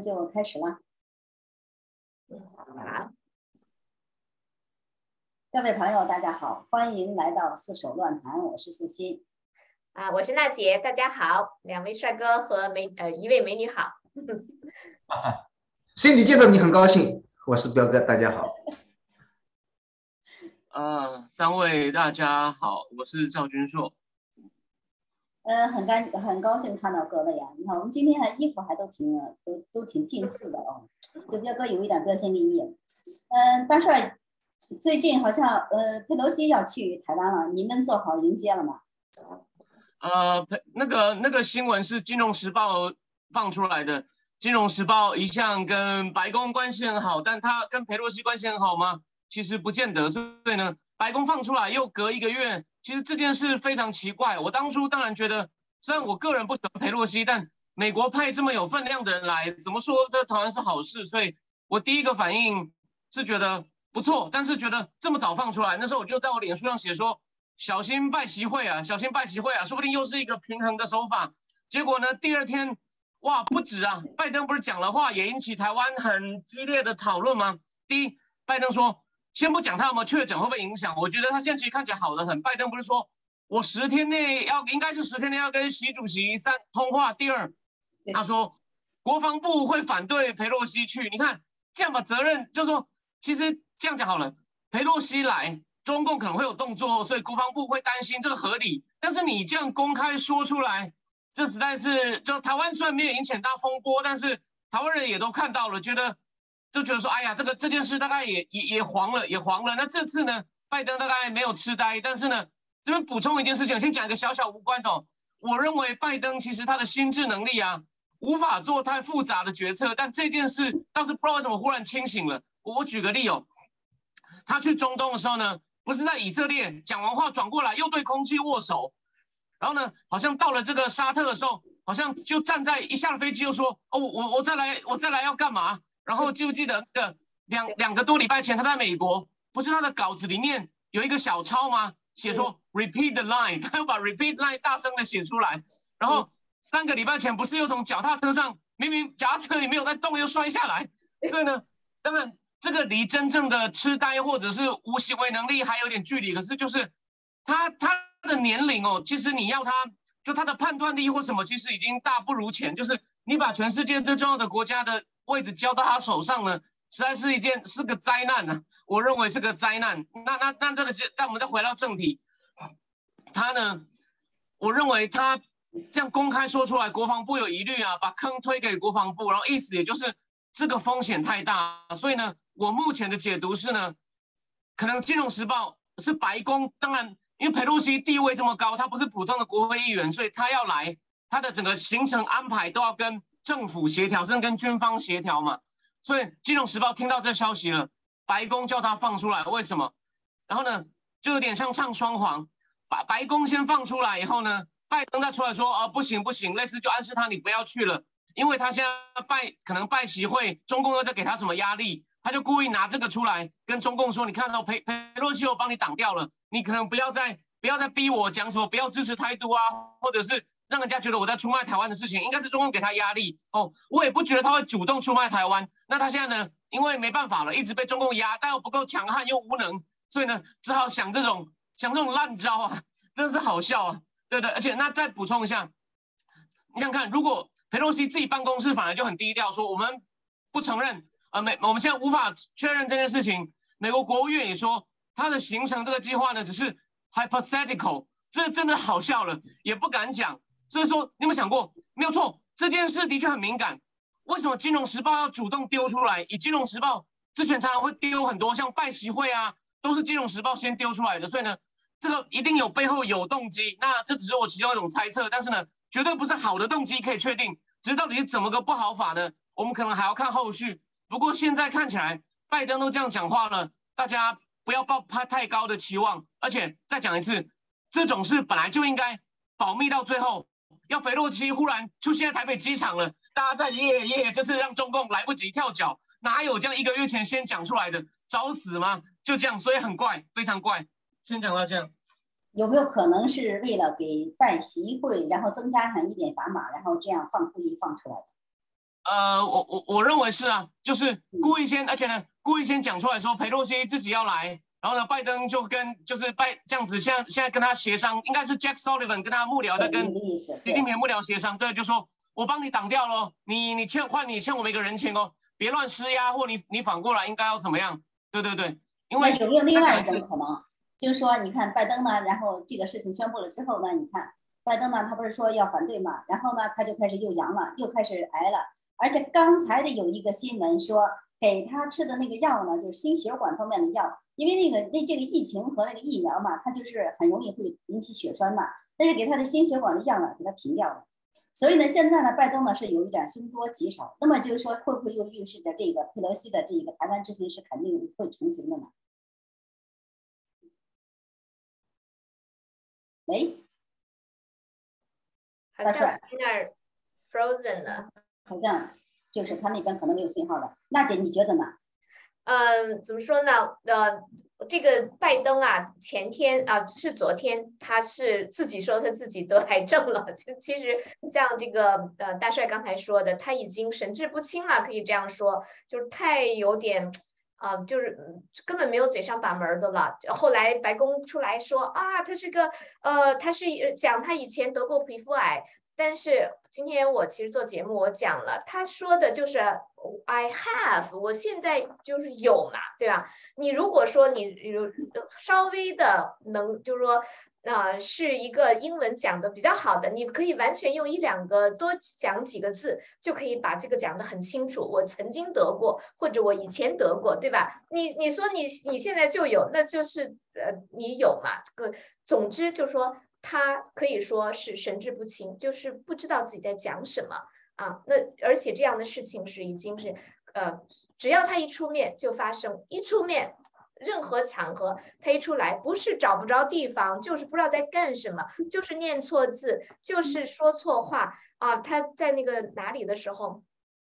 就开始了。好，各位朋友，大家好，欢迎来到四手乱谈，我是素心。啊，我是娜姐，大家好，两位帅哥和美呃一位美女好。心里见到你很高兴，我是彪哥，大家好。啊，三位大家好，我是赵君硕。呃，很干很高兴看到各位啊！你看我们今天还衣服还都挺都都挺近似的哦，就彪哥有一点标新立异。嗯，大帅，最近好像呃佩洛西要去台湾了，你们做好迎接了吗？呃，佩那个那个新闻是《金融时报》放出来的，《金融时报》一向跟白宫关系很好，但他跟佩洛西关系很好吗？其实不见得。所以呢，白宫放出来又隔一个月。其实这件事非常奇怪。我当初当然觉得，虽然我个人不喜欢佩洛西，但美国派这么有分量的人来，怎么说这台湾是好事。所以我第一个反应是觉得不错，但是觉得这么早放出来，那时候我就在我脸书上写说：小心拜习会啊，小心拜习会啊，说不定又是一个平衡的手法。结果呢，第二天哇，不止啊，拜登不是讲了话，也引起台湾很激烈的讨论吗？第一，拜登说。先不讲他有没有确诊会不会影响，我觉得他现在其实看起来好的很。拜登不是说我十天内要，应该是十天内要跟习主席三通话。第二，他说国防部会反对佩洛西去。你看这样把责任就说，其实这样讲好了，佩洛西来，中共可能会有动作，所以国防部会担心，这个合理。但是你这样公开说出来，这实在是就台湾虽然没有引起很大风波，但是台湾人也都看到了，觉得。就觉得说，哎呀，这个这件事大概也也也黄了，也黄了。那这次呢，拜登大概没有痴呆，但是呢，这边补充一件事情，我先讲一个小小无关的。我认为拜登其实他的心智能力啊，无法做太复杂的决策，但这件事倒是不知道为什么忽然清醒了。我举个例哦，他去中东的时候呢，不是在以色列讲完话转过来又对空气握手，然后呢，好像到了这个沙特的时候，好像就站在一下了飞机又说，哦，我我再来，我再来要干嘛？然后记不记得那个两两个多礼拜前他在美国，不是他的稿子里面有一个小抄吗？写说 repeat the line，他又把 repeat line 大声的写出来。然后三个礼拜前不是又从脚踏车上，明明脚踏车里没有在动，又摔下来。所以呢，当然这个离真正的痴呆或者是无行为能力还有点距离。可是就是他他的年龄哦，其实你要他就他的判断力或什么，其实已经大不如前。就是你把全世界最重要的国家的。位置交到他手上呢，实在是一件是个灾难呢。我认为是个灾难。那那那这个，那我们再回到正题，他呢，我认为他这样公开说出来，国防部有疑虑啊，把坑推给国防部，然后意思也就是这个风险太大。所以呢，我目前的解读是呢，可能《金融时报》是白宫，当然因为佩洛西地位这么高，他不是普通的国会议员，所以他要来，他的整个行程安排都要跟。政府协调，甚至跟军方协调嘛，所以《金融时报》听到这消息了，白宫叫他放出来，为什么？然后呢，就有点像唱双簧，把白宫先放出来以后呢，拜登再出来说，哦，不行不行，类似就暗示他你不要去了，因为他现在拜可能拜习会，中共又在给他什么压力，他就故意拿这个出来跟中共说，你看到佩佩洛西我帮你挡掉了，你可能不要再不要再逼我讲什么，不要支持台独啊，或者是。让人家觉得我在出卖台湾的事情，应该是中共给他压力哦。我也不觉得他会主动出卖台湾。那他现在呢？因为没办法了，一直被中共压，但又不够强悍又无能，所以呢，只好想这种想这种烂招啊，真的是好笑啊，对不对？而且那再补充一下，你想看，如果佩洛西自己办公室反而就很低调，说我们不承认，呃，美我们现在无法确认这件事情。美国国务院也说，他的行程这个计划呢，只是 hypothetical，这真的好笑了，也不敢讲。所以说，你有没有想过？没有错，这件事的确很敏感。为什么《金融时报》要主动丢出来？以《金融时报》之前常常会丢很多，像拜习会啊，都是《金融时报》先丢出来的。所以呢，这个一定有背后有动机。那这只是我其中一种猜测，但是呢，绝对不是好的动机可以确定。只是到底是怎么个不好法呢？我们可能还要看后续。不过现在看起来，拜登都这样讲话了，大家不要抱太太高的期望。而且再讲一次，这种事本来就应该保密到最后。要肥洛西忽然出现在台北机场了，大家在耶耶，这是让中共来不及跳脚，哪有这样一个月前先讲出来的？找死吗？就这样，所以很怪，非常怪。先讲到这样，有没有可能是为了给办席会，然后增加上一点砝码，然后这样放故意放出来的？呃，我我我认为是啊，就是故意先，而且呢，故意先讲出来说裴洛西自己要来，然后呢，拜登就跟就是拜这样子，现在现在跟他协商，应该是 Jack Sullivan 跟他幕僚的，跟习近平幕僚协商，对，就说我帮你挡掉喽，你你欠换你欠我们一个人情哦，别乱施压，或你你反过来应该要怎么样？对对对，因为有没有另外一种可能，就是说你看拜登呢，然后这个事情宣布了之后呢，你看拜登呢，他不是说要反对嘛，然后呢，他就开始又阳了，又开始挨了。而且刚才的有一个新闻说，给他吃的那个药呢，就是心血管方面的药，因为那个那这个疫情和那个疫苗嘛，它就是很容易会引起血栓嘛。但是给他的心血管的药呢，给他停掉了。所以呢，现在呢，拜登呢是有一点凶多吉少。那么就是说，会不会又预示着这个佩洛西的这一个台湾之行是肯定会成型的呢？喂，大帅，那儿 frozen 了。好像就是他那边可能没有信号了。娜姐，你觉得呢？嗯，怎么说呢？呃，这个拜登啊，前天啊是昨天，他是自己说他自己得癌症了。其实像这个呃大帅刚才说的，他已经神志不清了，可以这样说，就是太有点啊，就是根本没有嘴上把门的了。后来白宫出来说啊，他这个呃，他是讲他以前得过皮肤癌。但是今天我其实做节目，我讲了，他说的就是 I have，我现在就是有嘛，对吧？你如果说你有稍微的能，就是说，呃，是一个英文讲的比较好的，你可以完全用一两个多讲几个字，就可以把这个讲的很清楚。我曾经得过，或者我以前得过，对吧？你你说你你现在就有，那就是呃你有嘛？个总之就是说。他可以说是神志不清，就是不知道自己在讲什么啊。那而且这样的事情是已经是，呃，只要他一出面就发生，一出面，任何场合他一出来，不是找不着地方，就是不知道在干什么，就是念错字，就是说错话啊。他在那个哪里的时候？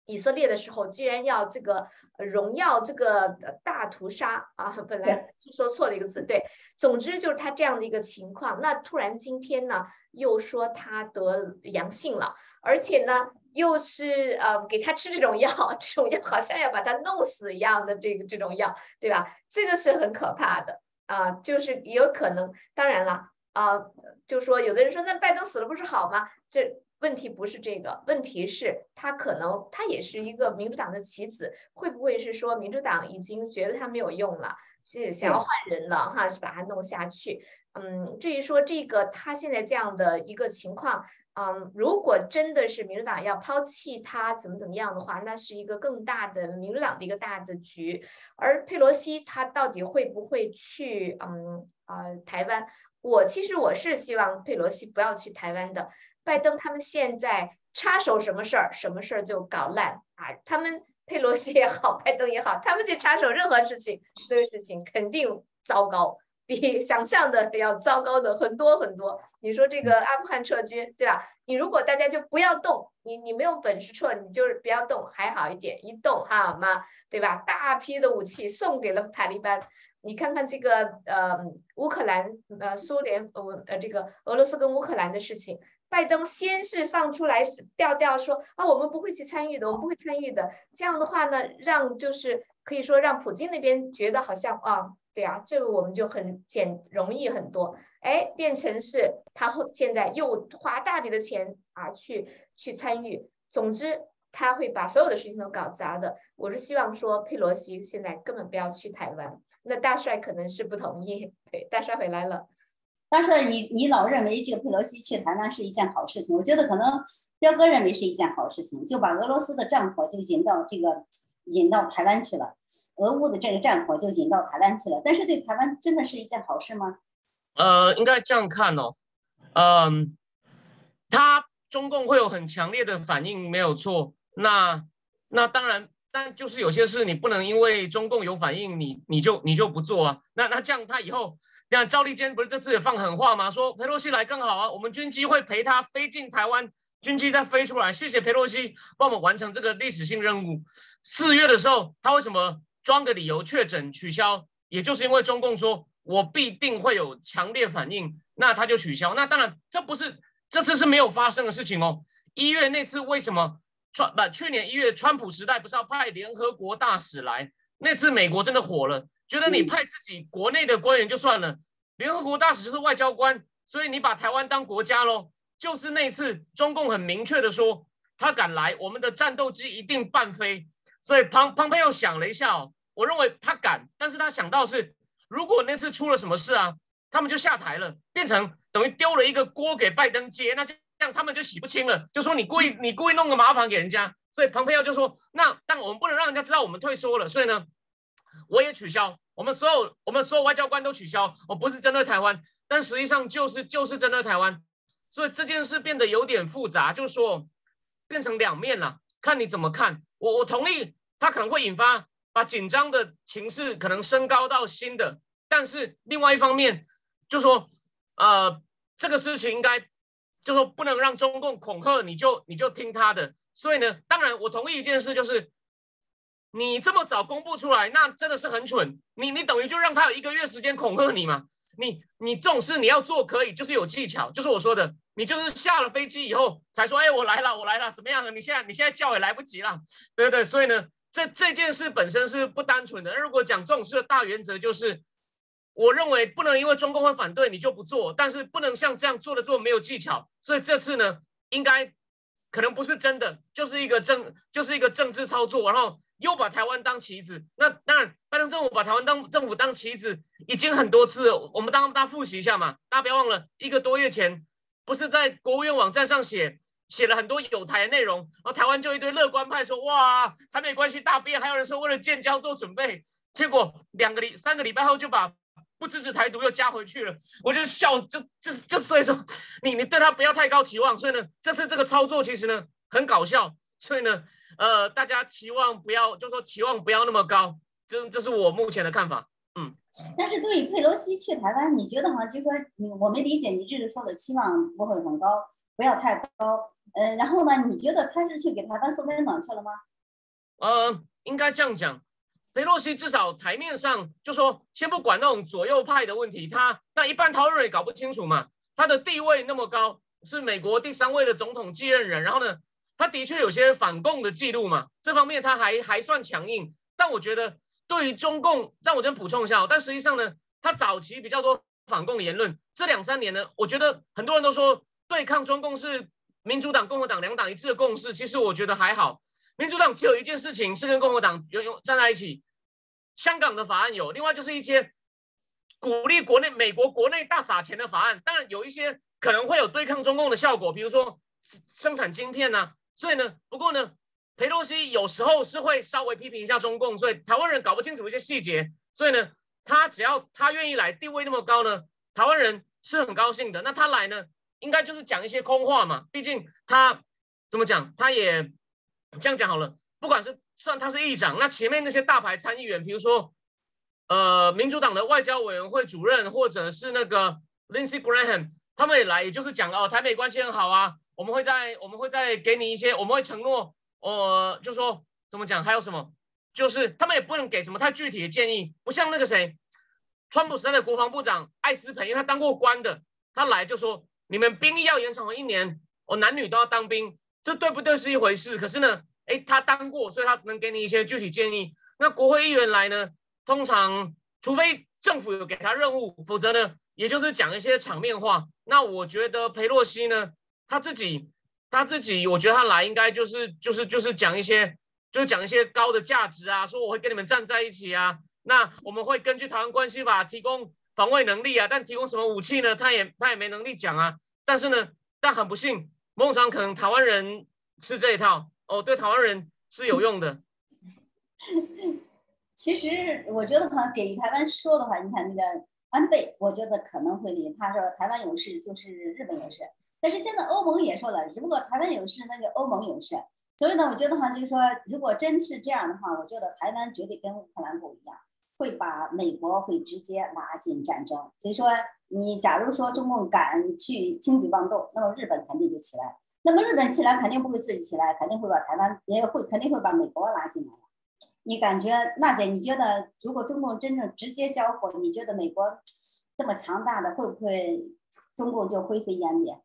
以色列的时候，居然要这个荣耀这个大屠杀啊！本来就说错了一个字，对。总之就是他这样的一个情况。那突然今天呢，又说他得阳性了，而且呢，又是呃给他吃这种药，这种药好像要把他弄死一样的这个这种药，对吧？这个是很可怕的啊，就是有可能。当然了啊，就说有的人说，那拜登死了不是好吗？这。问题不是这个，问题是他可能他也是一个民主党的棋子，会不会是说民主党已经觉得他没有用了，是想要换人了哈，是把他弄下去？嗯，至于说这个他现在这样的一个情况，嗯，如果真的是民主党要抛弃他怎么怎么样的话，那是一个更大的民主党的一个大的局。而佩洛西他到底会不会去嗯啊台湾？我其实我是希望佩洛西不要去台湾的。拜登他们现在插手什么事儿，什么事儿就搞烂啊！他们佩洛西也好，拜登也好，他们去插手任何事情，这个事情肯定糟糕，比 想象的要糟糕的很多很多。你说这个阿富汗撤军，对吧？你如果大家就不要动，你你没有本事撤，你就是不要动，还好一点，一动哈妈，对吧？大批的武器送给了塔利班。你看看这个呃乌克兰呃苏联呃呃这个俄罗斯跟乌克兰的事情。拜登先是放出来调调说啊，我们不会去参与的，我们不会参与的。这样的话呢，让就是可以说让普京那边觉得好像啊，对啊，这个我们就很简容易很多。哎，变成是他后现在又花大笔的钱啊去去参与。总之，他会把所有的事情都搞砸的。我是希望说佩洛西现在根本不要去台湾。那大帅可能是不同意。对，大帅回来了。但是你你老认为这个佩洛西去台湾是一件好事情，我觉得可能彪哥认为是一件好事情，就把俄罗斯的战火就引到这个引到台湾去了，俄乌的这个战火就引到台湾去了。但是对台湾真的是一件好事吗？呃，应该这样看哦，嗯，他中共会有很强烈的反应，没有错。那那当然，但就是有些事你不能因为中共有反应，你你就你就不做啊。那那这样他以后。那赵立坚不是这次也放狠话吗？说佩洛西来更好啊，我们军机会陪他飞进台湾，军机再飞出来。谢谢佩洛西帮我们完成这个历史性任务。四月的时候，他为什么装个理由确诊取消？也就是因为中共说我必定会有强烈反应，那他就取消。那当然这不是这次是没有发生的事情哦。一月那次为什么川不去年一月川普时代不是要派联合国大使来？那次美国真的火了，觉得你派自己国内的官员就算了，联合国大使就是外交官，所以你把台湾当国家喽。就是那次中共很明确的说，他敢来，我们的战斗机一定半飞。所以庞庞培又想了一下哦，我认为他敢，但是他想到是，如果那次出了什么事啊，他们就下台了，变成等于丢了一个锅给拜登接，那这样他们就洗不清了，就说你故意你故意弄个麻烦给人家。所以庞培奥就说，那但我们不能让人家知道我们退缩了，所以呢，我也取消，我们所有我们所有外交官都取消，我不是针对台湾，但实际上就是就是针对台湾。所以这件事变得有点复杂，就是说变成两面了，看你怎么看。我我同意，它可能会引发把紧张的情势可能升高到新的，但是另外一方面，就说呃这个事情应该就说不能让中共恐吓，你就你就听他的。所以呢，当然我同意一件事，就是你这么早公布出来，那真的是很蠢。你你等于就让他有一个月时间恐吓你嘛？你你这种事你要做可以，就是有技巧，就是我说的。你就是下了飞机以后才说，哎，我来了，我来了，怎么样？你现在你现在叫也来不及了，对不对？所以呢，这这件事本身是不单纯的。如果讲这种事的大原则，就是我认为不能因为中共会反对你就不做，但是不能像这样做的这么没有技巧。所以这次呢，应该可能不是真的，就是一个政就是一个政治操作，然后又把台湾当棋子。那当然，拜登政府把台湾当政府当棋子已经很多次了，我们当大家复习一下嘛，大家不要忘了，一个多月前。不是在国务院网站上写写了很多有台的内容，然后台湾就一堆乐观派说哇台美关系大变，还有人说为了建交做准备，结果两个礼三个礼拜后就把不支持台独又加回去了，我就笑就就就所以说你你对他不要太高期望，所以呢这次这个操作其实呢很搞笑，所以呢呃大家期望不要就说期望不要那么高，这这是我目前的看法。嗯，但是对于佩洛西去台湾，你觉得哈，就说你我没理解你这是说的期望不会很高，不要太高。嗯，然后呢，你觉得他是去给台湾送温暖去了吗？呃，应该这样讲，佩洛西至少台面上就说，先不管那种左右派的问题，他那一半讨论也搞不清楚嘛。他的地位那么高，是美国第三位的总统继任人，然后呢，他的确有些反共的记录嘛，这方面他还还算强硬。但我觉得。对于中共，让我先补充一下，但实际上呢，他早期比较多反共的言论。这两三年呢，我觉得很多人都说对抗中共是民主党、共和党两党一致的共识。其实我觉得还好，民主党只有一件事情是跟共和党有有站在一起，香港的法案有，另外就是一些鼓励国内美国国内大撒钱的法案。当然有一些可能会有对抗中共的效果，比如说生产晶片呐。所以呢，不过呢。佩洛西有时候是会稍微批评一下中共，所以台湾人搞不清楚一些细节，所以呢，他只要他愿意来，地位那么高呢，台湾人是很高兴的。那他来呢，应该就是讲一些空话嘛，毕竟他怎么讲，他也这样讲好了。不管是算他是议长，那前面那些大牌参议员，比如说呃民主党的外交委员会主任，或者是那个 Lindsey Graham，他们也来，也就是讲哦，台美关系很好啊，我们会在我们会再给你一些，我们会承诺。我就说怎么讲，还有什么？就是他们也不能给什么太具体的建议，不像那个谁，川普时代的国防部长艾斯培，因为他当过官的，他来就说你们兵役要延长一年，我男女都要当兵，这对不对是一回事。可是呢，哎，他当过，所以他能给你一些具体建议。那国会议员来呢，通常除非政府有给他任务，否则呢，也就是讲一些场面话。那我觉得佩洛西呢，他自己。他自己，我觉得他来应该就是就是就是讲一些，就是讲一些高的价值啊，说我会跟你们站在一起啊，那我们会根据台湾关系法提供防卫能力啊，但提供什么武器呢？他也他也没能力讲啊。但是呢，但很不幸，某种程度可能台湾人吃这一套哦，对台湾人是有用的。其实我觉得哈，给台湾说的话，你看那个安倍，我觉得可能会理他说台湾有事就是日本有事。但是现在欧盟也说了，如果台湾有事，那就欧盟有事。所以呢，我觉得哈，就是说，如果真是这样的话，我觉得台湾绝对跟乌克兰不一样，会把美国会直接拉进战争。所以说，你假如说中共敢去轻举妄动，那么日本肯定就起来。那么日本起来肯定不会自己起来，肯定会把台湾也会肯定会把美国拉进来。你感觉娜姐，你觉得如果中共真正直接交火，你觉得美国这么强大的，会不会中共就灰飞烟灭？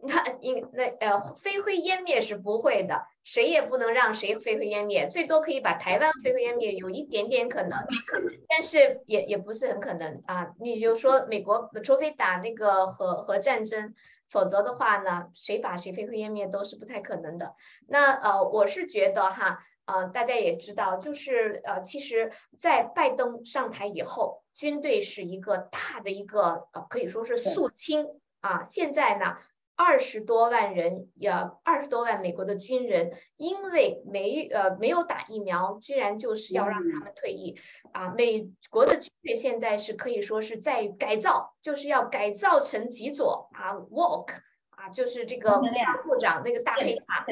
那应那呃，飞灰烟灭是不会的，谁也不能让谁飞灰烟灭，最多可以把台湾飞灰烟灭，有一点点可能，但是也也不是很可能啊。你就说美国，除非打那个核核战争，否则的话呢，谁把谁飞灰烟灭都是不太可能的。那呃，我是觉得哈，呃，大家也知道，就是呃，其实，在拜登上台以后，军队是一个大的一个呃，可以说是肃清啊。现在呢。二十多万人，呀，二十多万美国的军人，因为没呃没有打疫苗，居然就是要让他们退役啊！美国的军队现在是可以说是在改造，就是要改造成极左啊，walk 啊，就是这个部长那个大黑塔，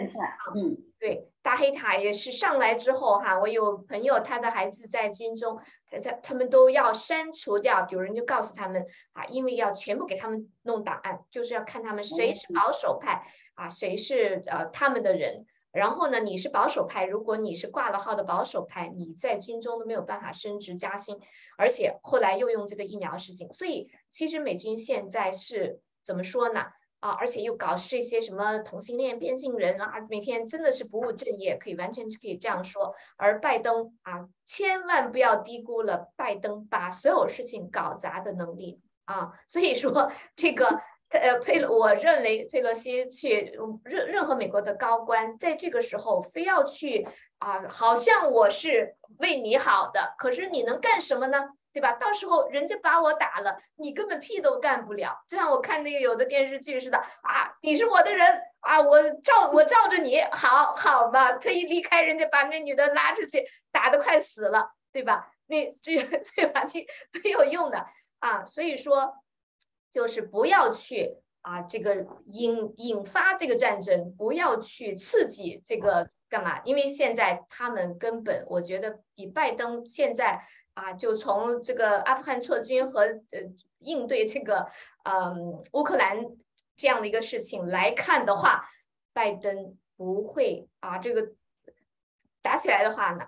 嗯，对。大黑塔也是上来之后哈，我有朋友他的孩子在军中，他他他们都要删除掉，有人就告诉他们啊，因为要全部给他们弄档案，就是要看他们谁是保守派啊，谁是呃他们的人。然后呢，你是保守派，如果你是挂了号的保守派，你在军中都没有办法升职加薪，而且后来又用这个疫苗事情，所以其实美军现在是怎么说呢？啊，而且又搞这些什么同性恋、边境人啊，每天真的是不务正业，可以完全可以这样说。而拜登啊，千万不要低估了拜登把所有事情搞砸的能力啊。所以说，这个呃佩，我认为佩洛西去任任何美国的高官，在这个时候非要去啊，好像我是为你好的，可是你能干什么呢？对吧？到时候人家把我打了，你根本屁都干不了。就像我看那个有的电视剧似的啊，你是我的人啊，我罩我罩着你，好好吧。他一离开，人家把那女的拉出去，打得快死了，对吧？那这对吧？你没有用的啊。所以说，就是不要去啊，这个引引发这个战争，不要去刺激这个干嘛？因为现在他们根本，我觉得比拜登现在。啊，就从这个阿富汗撤军和呃应对这个嗯乌克兰这样的一个事情来看的话，拜登不会啊这个打起来的话呢，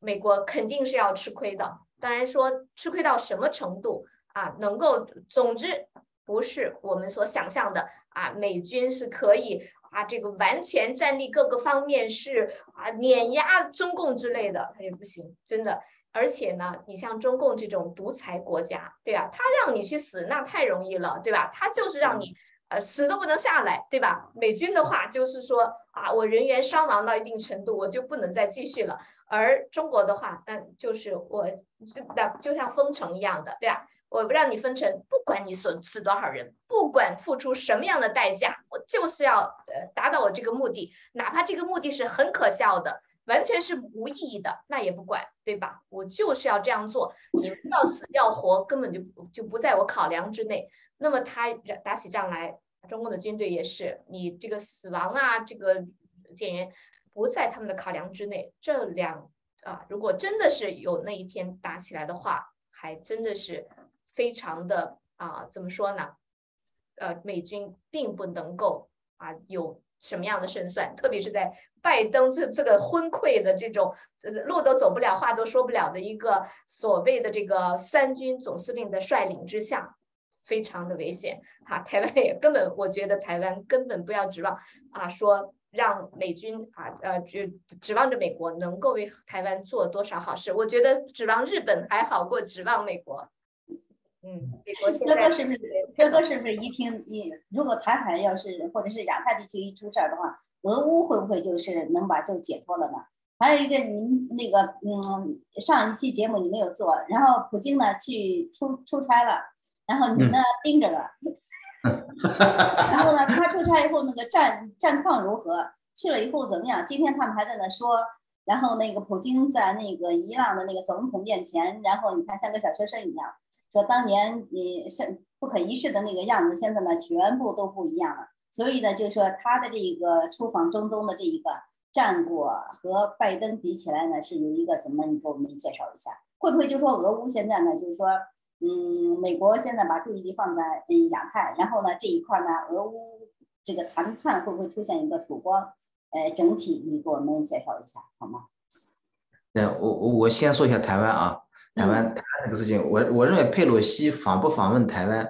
美国肯定是要吃亏的。当然说吃亏到什么程度啊，能够总之不是我们所想象的啊，美军是可以啊这个完全战力各个方面是啊碾压中共之类的，也不行，真的。而且呢，你像中共这种独裁国家，对吧？他让你去死，那太容易了，对吧？他就是让你，呃，死都不能下来，对吧？美军的话就是说，啊，我人员伤亡到一定程度，我就不能再继续了。而中国的话，那就是我就，那就像封城一样的，对吧？我不让你封城，不管你损死多少人，不管付出什么样的代价，我就是要呃达到我这个目的，哪怕这个目的是很可笑的。完全是无意义的，那也不管，对吧？我就是要这样做，你们要死要活，根本就就不在我考量之内。那么他打起仗来，中共的军队也是，你这个死亡啊，这个减员不在他们的考量之内。这两啊，如果真的是有那一天打起来的话，还真的是非常的啊，怎么说呢？呃，美军并不能够啊有。什么样的胜算？特别是在拜登这这个昏聩的这种路都走不了、话都说不了的一个所谓的这个三军总司令的率领之下，非常的危险。哈，台湾也根本，我觉得台湾根本不要指望啊，说让美军啊呃就指望着美国能够为台湾做多少好事。我觉得指望日本还好过指望美国。嗯，哥哥是不是？哥哥是不是一听一？如果台海要是或者是亚太地区一出事儿的话，俄乌会不会就是能把就解脱了呢？还有一个，您那个嗯，上一期节目你没有做，然后普京呢去出出差了，然后你呢盯着了，然后呢他出差以后那个战战况如何？去了以后怎么样？今天他们还在那说，然后那个普京在那个伊朗的那个总统面前，然后你看像个小学生一样。说当年你是不可一世的那个样子，现在呢全部都不一样了。所以呢，就是说他的这个出访中东的这一个战果和拜登比起来呢，是有一个怎么？你给我们介绍一下，会不会就说俄乌现在呢，就是说，嗯，美国现在把注意力放在嗯亚太，然后呢这一块呢，俄乌这个谈判会不会出现一个曙光？呃，整体你给我们介绍一下好吗？嗯，我我我先说一下台湾啊。台湾台湾这个事情，我我认为佩洛西访不访问台湾，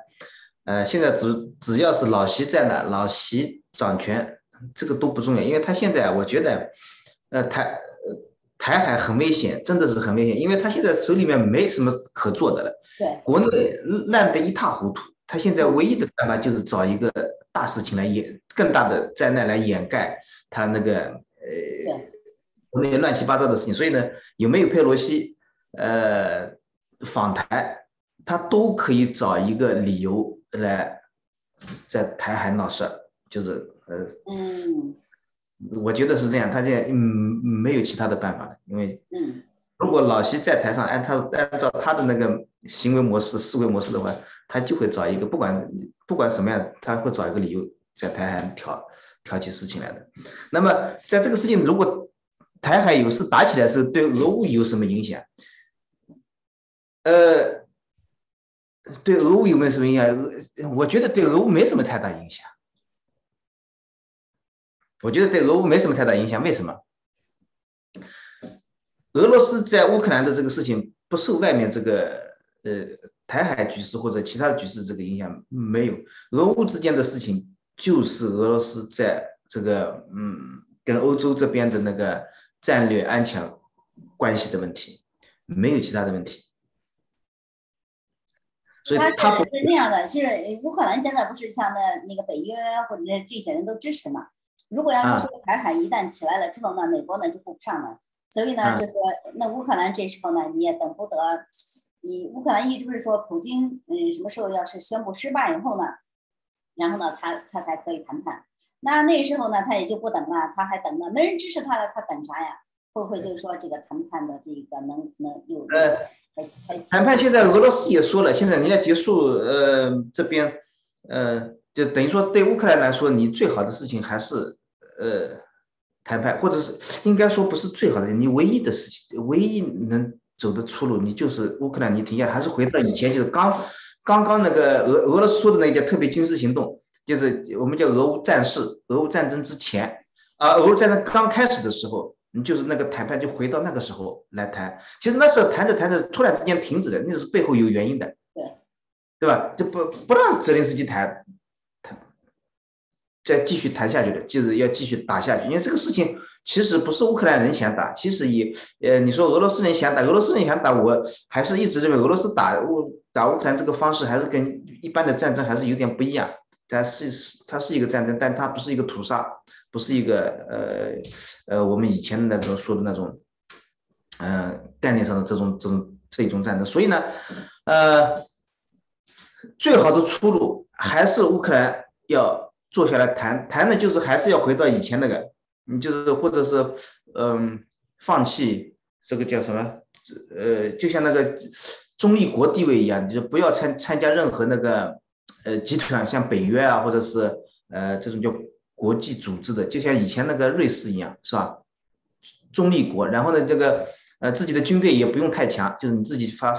呃，现在只只要是老习在那，老习掌权，这个都不重要，因为他现在我觉得，呃，台呃台海很危险，真的是很危险，因为他现在手里面没什么可做的了，对，国内烂得一塌糊涂，他现在唯一的办法就是找一个大事情来掩，更大的灾难来掩盖他那个呃国内乱七八糟的事情，所以呢，有没有佩洛西呃访台，他都可以找一个理由来在台海闹事，就是呃。嗯我觉得是这样，他这样嗯没有其他的办法了，因为嗯如果老习在台上按他按照他的那个行为模式、思维模式的话，他就会找一个不管不管什么样，他会找一个理由在台海挑挑起事情来的。那么在这个事情，如果台海有事打起来，是对俄乌有什么影响？呃，对俄乌有没有什么影响？我觉得对俄乌没什么太大影响。我觉得对俄乌没什么太大影响，为什么？俄罗斯在乌克兰的这个事情不受外面这个呃台海局势或者其他局势这个影响，没有。俄乌之间的事情就是俄罗斯在这个嗯跟欧洲这边的那个战略安全关系的问题，没有其他的问题。所以他是是这样的，就是乌克兰现在不是像那那个北约或者是这些人都支持嘛？如果要啊是说台海一旦起来了之后呢，美国呢就顾不上了，所以呢啊就说那乌克兰这时候呢你也等不得，你乌克兰一直不是说普京嗯什么时候要是宣布失败以后呢，然后呢他他才可以谈判，那那时候呢他也就不等了，他还等呢，没人支持他了，他等啥呀？会不会就是说这个谈判的这个能能有呃谈判现在俄罗斯也说了，现在人家结束，呃，这边，呃，就等于说对乌克兰来说，你最好的事情还是呃谈判，或者是应该说不是最好的，你唯一的事情，唯一能走的出路，你就是乌克兰你停下，还是回到以前，就是刚刚刚那个俄俄罗斯说的那个叫特别军事行动，就是我们叫俄乌战事，俄乌战争之前啊，俄乌战争刚开始的时候。你就是那个谈判，就回到那个时候来谈。其实那时候谈着谈着，突然之间停止了，那是背后有原因的，对对吧？就不不让泽连斯基谈谈，再继续谈下去的，就是要继续打下去。因为这个事情其实不是乌克兰人想打，其实也呃，你说俄罗斯人想打，俄罗斯人想打，我还是一直认为俄罗斯打乌打乌克兰这个方式还是跟一般的战争还是有点不一样。它是它是一个战争，但它不是一个屠杀。不是一个呃呃，我们以前的那种说的那种，嗯、呃，概念上的这种这种这种战争，所以呢，呃，最好的出路还是乌克兰要坐下来谈谈的，就是还是要回到以前那个，你就是或者是嗯、呃，放弃这个叫什么，呃，就像那个中立国地位一样，就不要参参加任何那个呃集团，像北约啊，或者是呃这种叫。国际组织的，就像以前那个瑞士一样，是吧？中立国，然后呢，这个呃自己的军队也不用太强，就是你自己发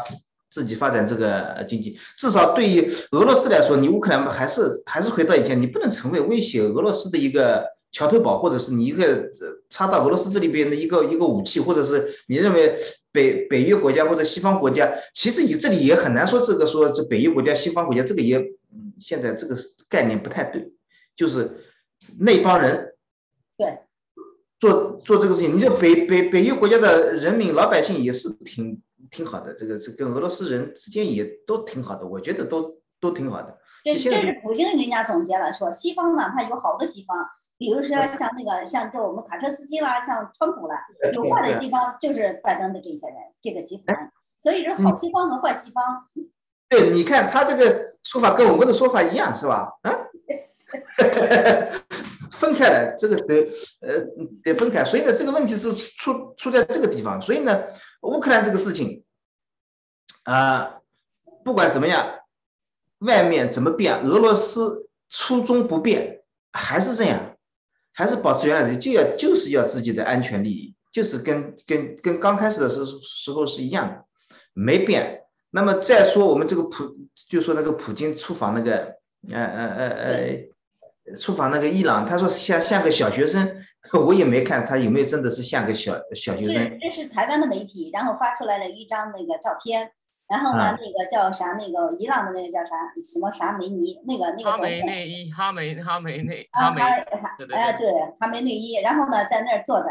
自己发展这个经济。至少对于俄罗斯来说，你乌克兰还是还是回到以前，你不能成为威胁俄罗斯的一个桥头堡，或者是你一个插到俄罗斯这里边的一个一个武器，或者是你认为北北约国家或者西方国家，其实你这里也很难说这个说这北约国家、西方国家这个也，嗯，现在这个概念不太对，就是。那帮人对做做这个事情，你这北北北约国家的人民老百姓也是挺挺好的，这个这跟俄罗斯人之间也都挺好的，我觉得都都挺好的。这这是普京人家总结了，说西方呢，他有好多西方，比如说像那个像这我们卡车司机啦，像川普啦，有坏的西方就是拜登的这些人这个集团，所以是好西方和坏西方。对，你看他这个说法跟我们的说法一样，是吧？啊？分开来，这个得呃得分开，所以呢，这个问题是出出在这个地方。所以呢，乌克兰这个事情啊，不管怎么样，外面怎么变，俄罗斯初衷不变，还是这样，还是保持原来的，就要就是要自己的安全利益，就是跟跟跟刚开始的时时候是一样的，没变。那么再说我们这个普，就说那个普京出访那个，呃呃呃呃，出访那个伊朗，他说像像个小学生，我也没看他有没有真的是像个小小学生。这是台湾的媒体，然后发出来了一张那个照片，然后呢，啊那个叫啥？那个伊朗的那个叫啥？什么啥梅尼？那个那个哈梅内伊，哈梅哈梅内啊，哈梅哎，对对，哈梅内伊，然后呢，在那儿坐着，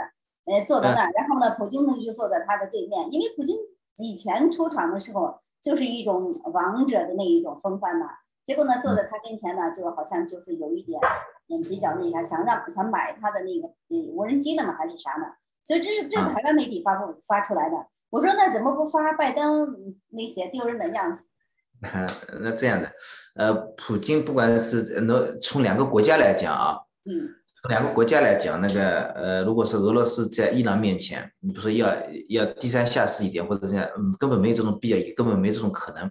呃，坐在那儿，然后呢，普京呢就坐在他的对面，因为普京以前出场的时候就是一种王者的那一种风范嘛，结果呢，坐在他跟前呢，就好像就是有一点，嗯，比较那啥，想让想买他的那个嗯无人机的嘛，还是啥呢？所以这是这是啊台湾媒体发布发出来的。我说那怎么不发拜登那些丢人的样子？啊，那这样的，呃，普京不管是呃从两个国家来讲啊，嗯从两个国家来讲，那个呃，如果是俄罗斯在伊朗面前，你不说要要低三下四一点，或者这样，嗯，根本没有这种必要，也根本没有这种可能。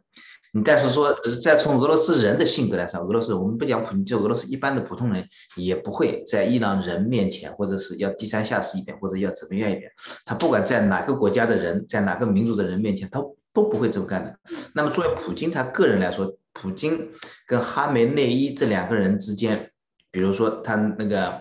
你但是说，再从俄罗斯人的性格来说，俄罗斯我们不讲普京，就俄罗斯一般的普通人也不会在伊朗人面前，或者是要低三下四一点，或者要怎么样一点，他不管在哪个国家的人，在哪个民族的人面前，他都不会这么干的。那么作为普京他个人来说，普京跟哈梅内伊这两个人之间，比如说他那个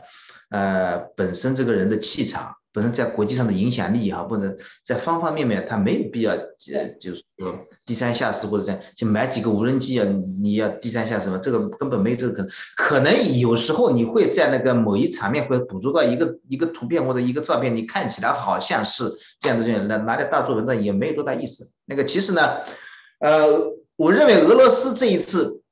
呃本身这个人的气场，本身在国际上的影响力也好，或者在方方面面，他没有必要呃就是说低三下四或者这样，就买几个无人机啊，你要低三下四嘛，这个根本没这个可能。可能有时候你会在那个某一场面会捕捉到一个一个图片或者一个照片，你看起来好像是这样的这样，拿拿来大做文章也没有多大意思。那个其实呢，呃，我认为俄罗斯这一次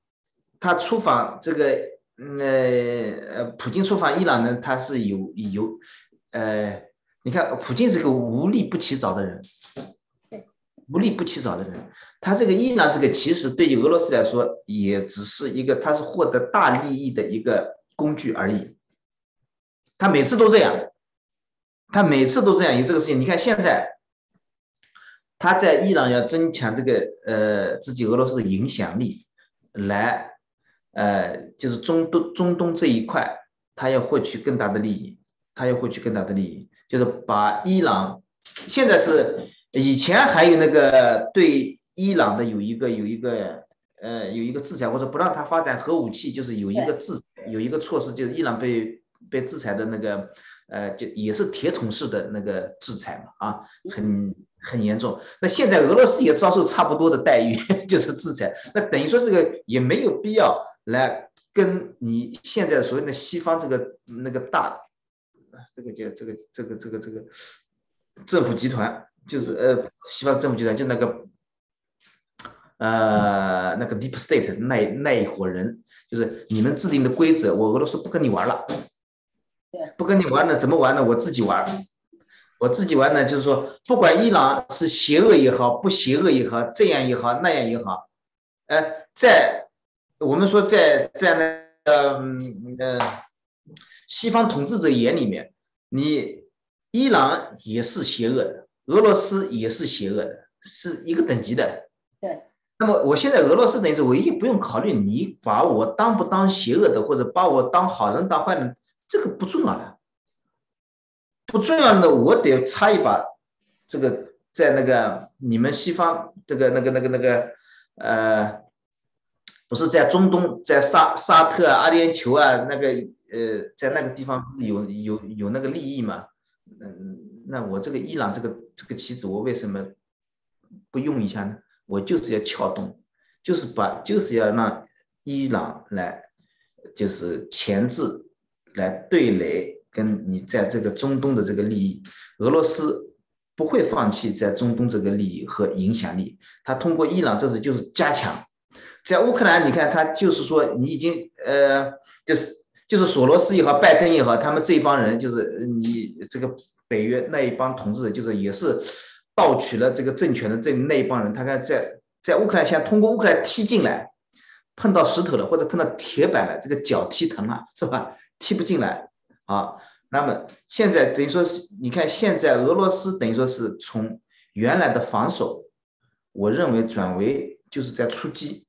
他出访这个，嗯呃呃，普京出访伊朗呢，他是有有，呃，你看普京是个无利不起早的人，无利不起早的人，他这个伊朗这个其实对于俄罗斯来说，也只是一个他是获得大利益的一个工具而已。他每次都这样，他每次都这样有这个事情。你看现在，他在伊朗要增强这个呃自己俄罗斯的影响力，来呃就是中东中东这一块，他要获取更大的利益，他要获取更大的利益，就是把伊朗现在是以前还有那个对伊朗的有一个有一个呃有一个制裁或者不让他发展核武器，就是有一个制有一个措施，就是伊朗被被制裁的那个呃就也是铁桶式的那个制裁嘛啊，很很严重。那现在俄罗斯也遭受差不多的待遇，就是制裁。那等于说这个也没有必要来跟你现在所谓的西方这个那个大，这个叫这个这个这个这个政府集团，就是呃西方政府集团，就那个呃那个 deep state 那那一伙人，就是你们制定的规则，我俄罗斯不跟你玩了。对，不跟你玩了，怎么玩呢？我自己玩。我自己玩呢，就是说，不管伊朗是邪恶也好，不邪恶也好，这样也好，那样也好，呃，在我们说在在那个嗯呃西方统治者眼里面，你伊朗也是邪恶的，俄罗斯也是邪恶的，是一个等级的。对。那么我现在俄罗斯等于是唯一不用考虑你把我当不当邪恶的，或者把我当好人当坏人，这个不重要的。不重要的，我得插一把，这个在那个你们西方这个那个那个那个呃，不是在中东，在沙沙特啊、阿联酋啊那个呃，在那个地方有有有那个利益嘛？嗯，那我这个伊朗这个这个棋子，我为什么不用一下呢？我就是要撬动，就是把就是要让伊朗来，就是钳制来对垒。跟你在这个中东的这个利益，俄罗斯不会放弃在中东这个利益和影响力。他通过伊朗这次就是加强，在乌克兰，你看他就是说你已经呃，就是就是索罗斯也好，拜登也好，他们这一帮人就是你这个北约那一帮统治，就是也是盗取了这个政权的这那一帮人。他看在在乌克兰，想通过乌克兰踢进来，碰到石头了或者碰到铁板了，这个脚踢疼了是吧？踢不进来。啊，那么现在等于说是，你看现在俄罗斯等于说是从原来的防守，我认为转为就是在出击，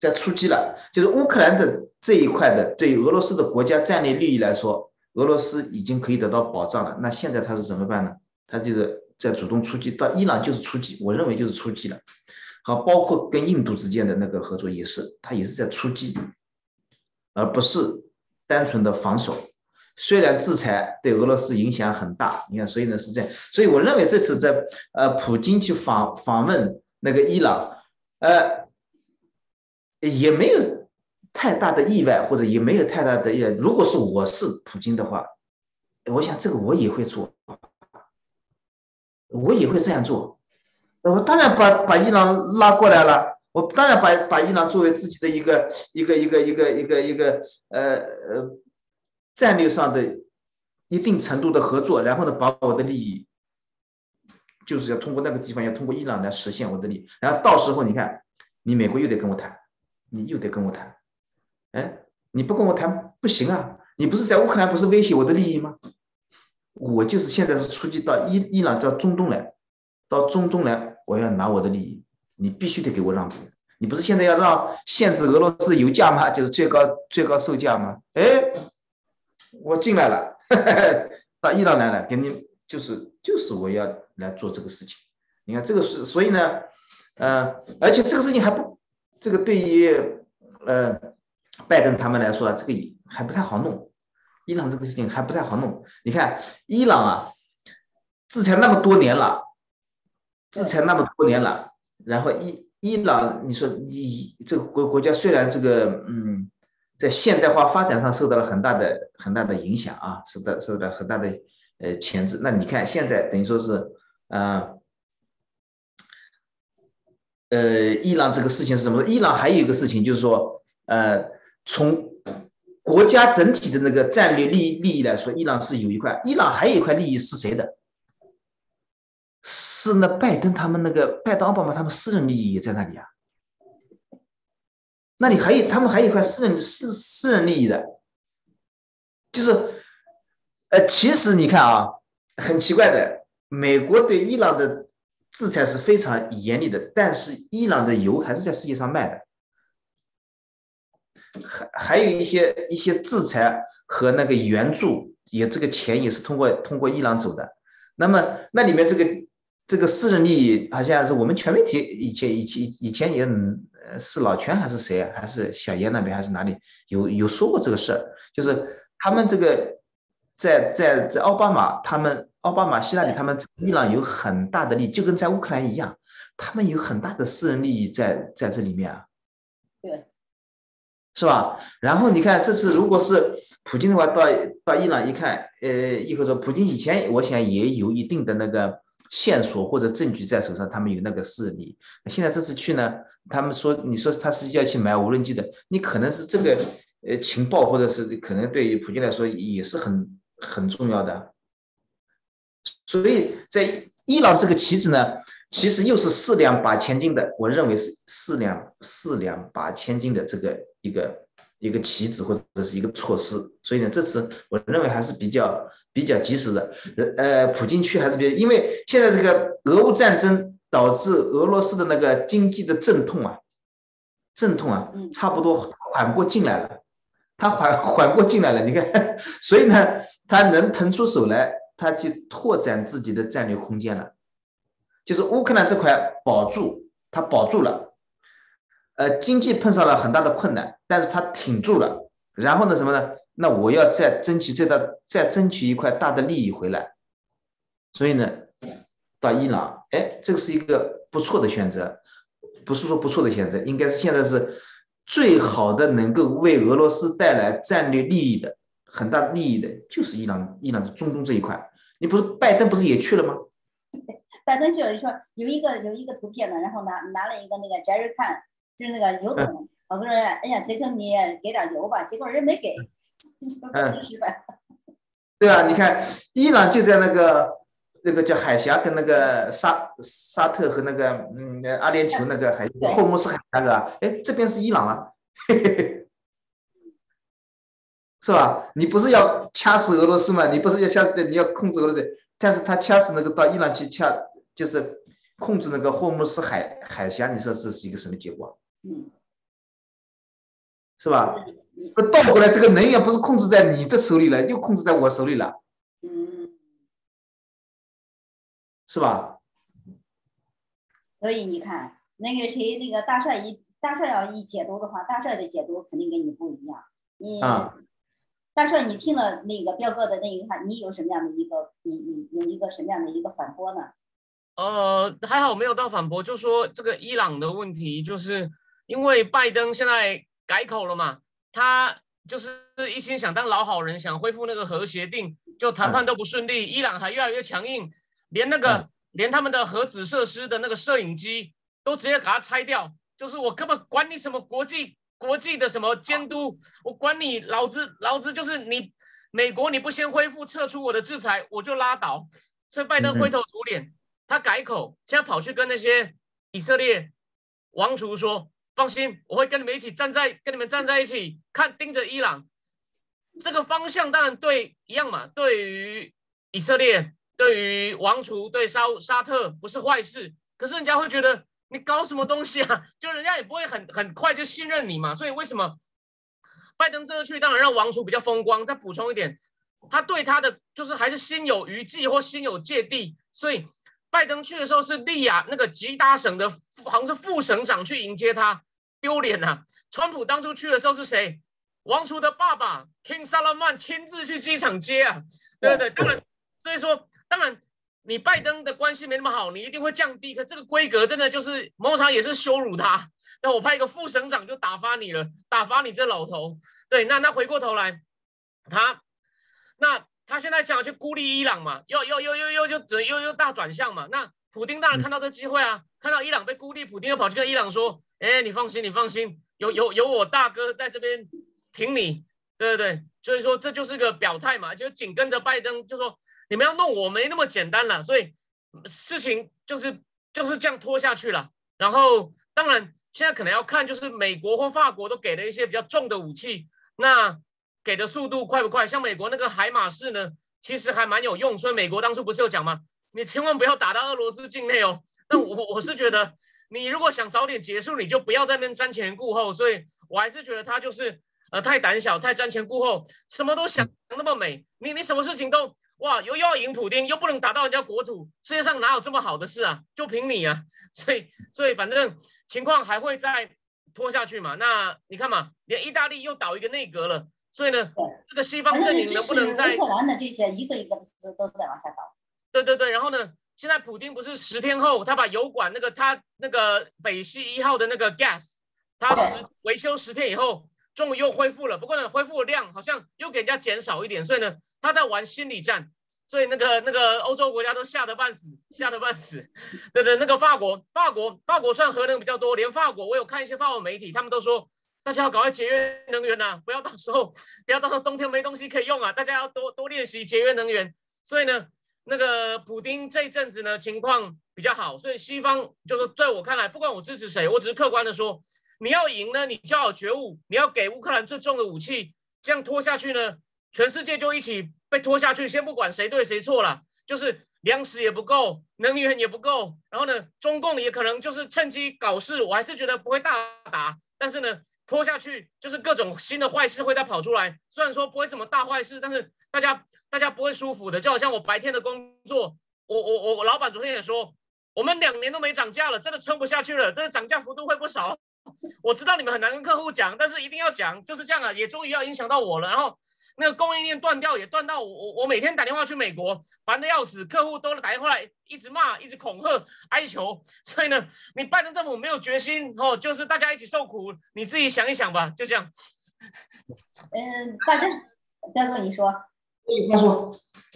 在出击了。就是乌克兰的这一块的，对俄罗斯的国家战略利益来说，俄罗斯已经可以得到保障了。那现在他是怎么办呢？他就是在主动出击，到伊朗就是出击，我认为就是出击了。好，包括跟印度之间的那个合作也是，他也是在出击，而不是。单纯的防守，虽然制裁对俄罗斯影响很大，你看，所以呢是这样，所以我认为这次在呃普京去访访问那个伊朗，呃，也没有太大的意外，或者也没有太大的意，如果是我是普京的话，我想这个我也会做，我也会这样做，我当然把把伊朗拉过来了。我当然把把伊朗作为自己的一个一个一个一个一个一个呃呃战略上的一定程度的合作，然后呢，把我的利益就是要通过那个地方，要通过伊朗来实现我的利益。然后到时候你看，你美国又得跟我谈，你又得跟我谈，哎，你不跟我谈不行啊！你不是在乌克兰不是威胁我的利益吗？我就是现在是出击到伊伊朗到中东来，到中东来，我要拿我的利益。你必须得给我让步，你不是现在要让限制俄罗斯的油价吗？就是最高最高售价吗？哎，我进来了，到伊朗来了，给你就是就是我要来做这个事情。你看这个是，所以呢，呃，而且这个事情还不，这个对于呃拜登他们来说，这个还不太好弄。伊朗这个事情还不太好弄。你看伊朗啊，制裁那么多年了，制裁那么多年了。然后伊伊朗，你说你这个国国家虽然这个嗯，在现代化发展上受到了很大的很大的影响啊，受到受到很大的呃牵制。那你看现在等于说是呃呃，伊朗这个事情是什么？伊朗还有一个事情就是说，呃，从国家整体的那个战略利益利益来说，伊朗是有一块，伊朗还有一块利益是谁的？是那拜登他们那个拜登奥巴马他们私人利益也在那里啊？那你还有他们还有一块私人私私人利益的，就是，呃，其实你看啊，很奇怪的，美国对伊朗的制裁是非常严厉的，但是伊朗的油还是在世界上卖的，还还有一些一些制裁和那个援助也这个钱也是通过通过伊朗走的，那么那里面这个。这个私人利益好像是我们全媒体以前以前以前也是老全还是谁？还是小严那边还是哪里有有说过这个事儿？就是他们这个在在在奥巴马他们奥巴马希拉里他们伊朗有很大的利益，就跟在乌克兰一样，他们有很大的私人利益在在这里面啊。对，是吧？然后你看这次如果是普京的话，到到伊朗一看，呃，以后说普京以前我想也有一定的那个。线索或者证据在手上，他们有那个势力。现在这次去呢，他们说，你说他是要去买无人机的，你可能是这个呃情报，或者是可能对于普京来说也是很很重要的。所以在伊朗这个棋子呢，其实又是四两拨千斤的，我认为是四两四两拨千斤的这个一个一个棋子或者是一个措施。所以呢，这次我认为还是比较。比较及时的，呃，普京去还是比较，因为现在这个俄乌战争导致俄罗斯的那个经济的阵痛啊，阵痛啊，差不多缓过劲来了，他缓缓过劲来了，你看，所以呢，他能腾出手来，他去拓展自己的战略空间了，就是乌克兰这块保住，他保住了，呃，经济碰上了很大的困难，但是他挺住了，然后呢，什么呢？那我要再争取这大，再争取一块大的利益回来，所以呢，到伊朗，哎，这个是一个不错的选择，不是说不错的选择，应该是现在是最好的能够为俄罗斯带来战略利益的很大利益的，就是伊朗，伊朗的中东这一块。你不是拜登不是也去了吗？拜登去了，说有一个有一个图片呢，然后拿拿了一个那个 Jerry Can，就是那个油桶，好多人哎呀，求求你给点油吧，结果人没给。嗯，对啊，你看，伊朗就在那个那个叫海峡，跟那个沙沙特和那个嗯阿联酋那个海霍姆斯海峡是吧？哎，这边是伊朗啊，是吧？你不是要掐死俄罗斯吗？你不是要掐死你要控制俄罗斯？但是他掐死那个到伊朗去掐，就是控制那个霍姆斯海海峡，你说这是一个什么结果？嗯，是吧？不倒过来，这个能源不是控制在你的手里了，又控制在我手里了，嗯，是吧？所以你看，那个谁，那个大帅一大帅要一解读的话，大帅的解读肯定跟你不一样。你大帅，你听了那个彪哥的那一块，你有什么样的一个一一有一个什么样的一个反驳呢？呃，还好没有到反驳，就说这个伊朗的问题，就是因为拜登现在改口了嘛，他就是一心想当老好人，想恢复那个核协定，就谈判都不顺利，伊朗还越来越强硬，连那个连他们的核子设施的那个摄影机都直接给他拆掉，就是我根本管你什么国际国际的什么监督，我管你老子老子就是你美国你不先恢复撤出我的制裁，我就拉倒，所以拜登灰头土脸。他改口，现在跑去跟那些以色列王储说：“放心，我会跟你们一起站在，跟你们站在一起，看盯着伊朗这个方向。当然对一样嘛，对于以色列，对于王储，对沙沙特不是坏事。可是人家会觉得你搞什么东西啊？就人家也不会很很快就信任你嘛。所以为什么拜登这次去，当然让王储比较风光。再补充一点，他对他的就是还是心有余悸或心有芥蒂，所以。拜登去的时候是利亚那个吉达省的，好像是副省长去迎接他，丢脸呐！川普当初去的时候是谁？王储的爸爸 King Salman 亲自去机场接啊，对不对？当然，所以说，当然你拜登的关系没那么好，你一定会降低。可这个规格真的就是某场也是羞辱他。那我派一个副省长就打发你了，打发你这老头。对，那那回过头来，他那。他现在想要去孤立伊朗嘛，又又又又又就转又又大转向嘛。那普丁当然看到这机会啊，看到伊朗被孤立，普丁又跑去跟伊朗说：“哎，你放心，你放心，有有有我大哥在这边挺你，对对对。”所以说这就是个表态嘛，就紧跟着拜登就说：“你们要弄我没那么简单了。”所以事情就是就是这样拖下去了。然后当然现在可能要看就是美国或法国都给了一些比较重的武器，那。给的速度快不快？像美国那个海马式呢，其实还蛮有用。所以美国当初不是有讲吗？你千万不要打到俄罗斯境内哦。那我我是觉得，你如果想早点结束，你就不要在那边瞻前顾后。所以我还是觉得他就是呃太胆小，太瞻前顾后，什么都想那么美。你你什么事情都哇，又要赢普京，又不能打到人家国土，世界上哪有这么好的事啊？就凭你啊！所以所以反正情况还会再拖下去嘛。那你看嘛，连意大利又倒一个内阁了。所以呢，这个西方阵营能不能在乌克兰的这些一个一个都都在往下倒？对对对，然后呢，现在普京不是十天后他把油管那个他那个北溪一号的那个 gas，他十维修十天以后，终于又恢复了。不过呢，恢复的量好像又给人家减少一点，所以呢，他在玩心理战。所以那个那个欧洲国家都吓得半死，吓得半死。对对，那个法国，法国法国算核能比较多，连法国我有看一些法国媒体，他们都说。大家要赶快节约能源呐，不要到时候不要到时候冬天没东西可以用啊！大家要多多练习节约能源。所以呢，那个普丁这一阵子呢情况比较好，所以西方就是在我看来，不管我支持谁，我只是客观的说，你要赢呢，你就要觉悟，你要给乌克兰最重的武器，这样拖下去呢，全世界就一起被拖下去。先不管谁对谁错了，就是粮食也不够，能源也不够，然后呢，中共也可能就是趁机搞事。我还是觉得不会大打，但是呢。拖下去就是各种新的坏事会再跑出来，虽然说不会什么大坏事，但是大家大家不会舒服的。就好像我白天的工作，我我我我老板昨天也说，我们两年都没涨价了，真的撑不下去了，这个涨价幅度会不少。我知道你们很难跟客户讲，但是一定要讲，就是这样啊，也终于要影响到我了。然后。那个供应链断掉也断到我我我每天打电话去美国，烦的要死，客户都打电话来，一直骂，一直恐吓，哀求。所以呢，你拜登政府没有决心哦，就是大家一起受苦，你自己想一想吧，就这样。嗯，大家，彪哥你说。他说，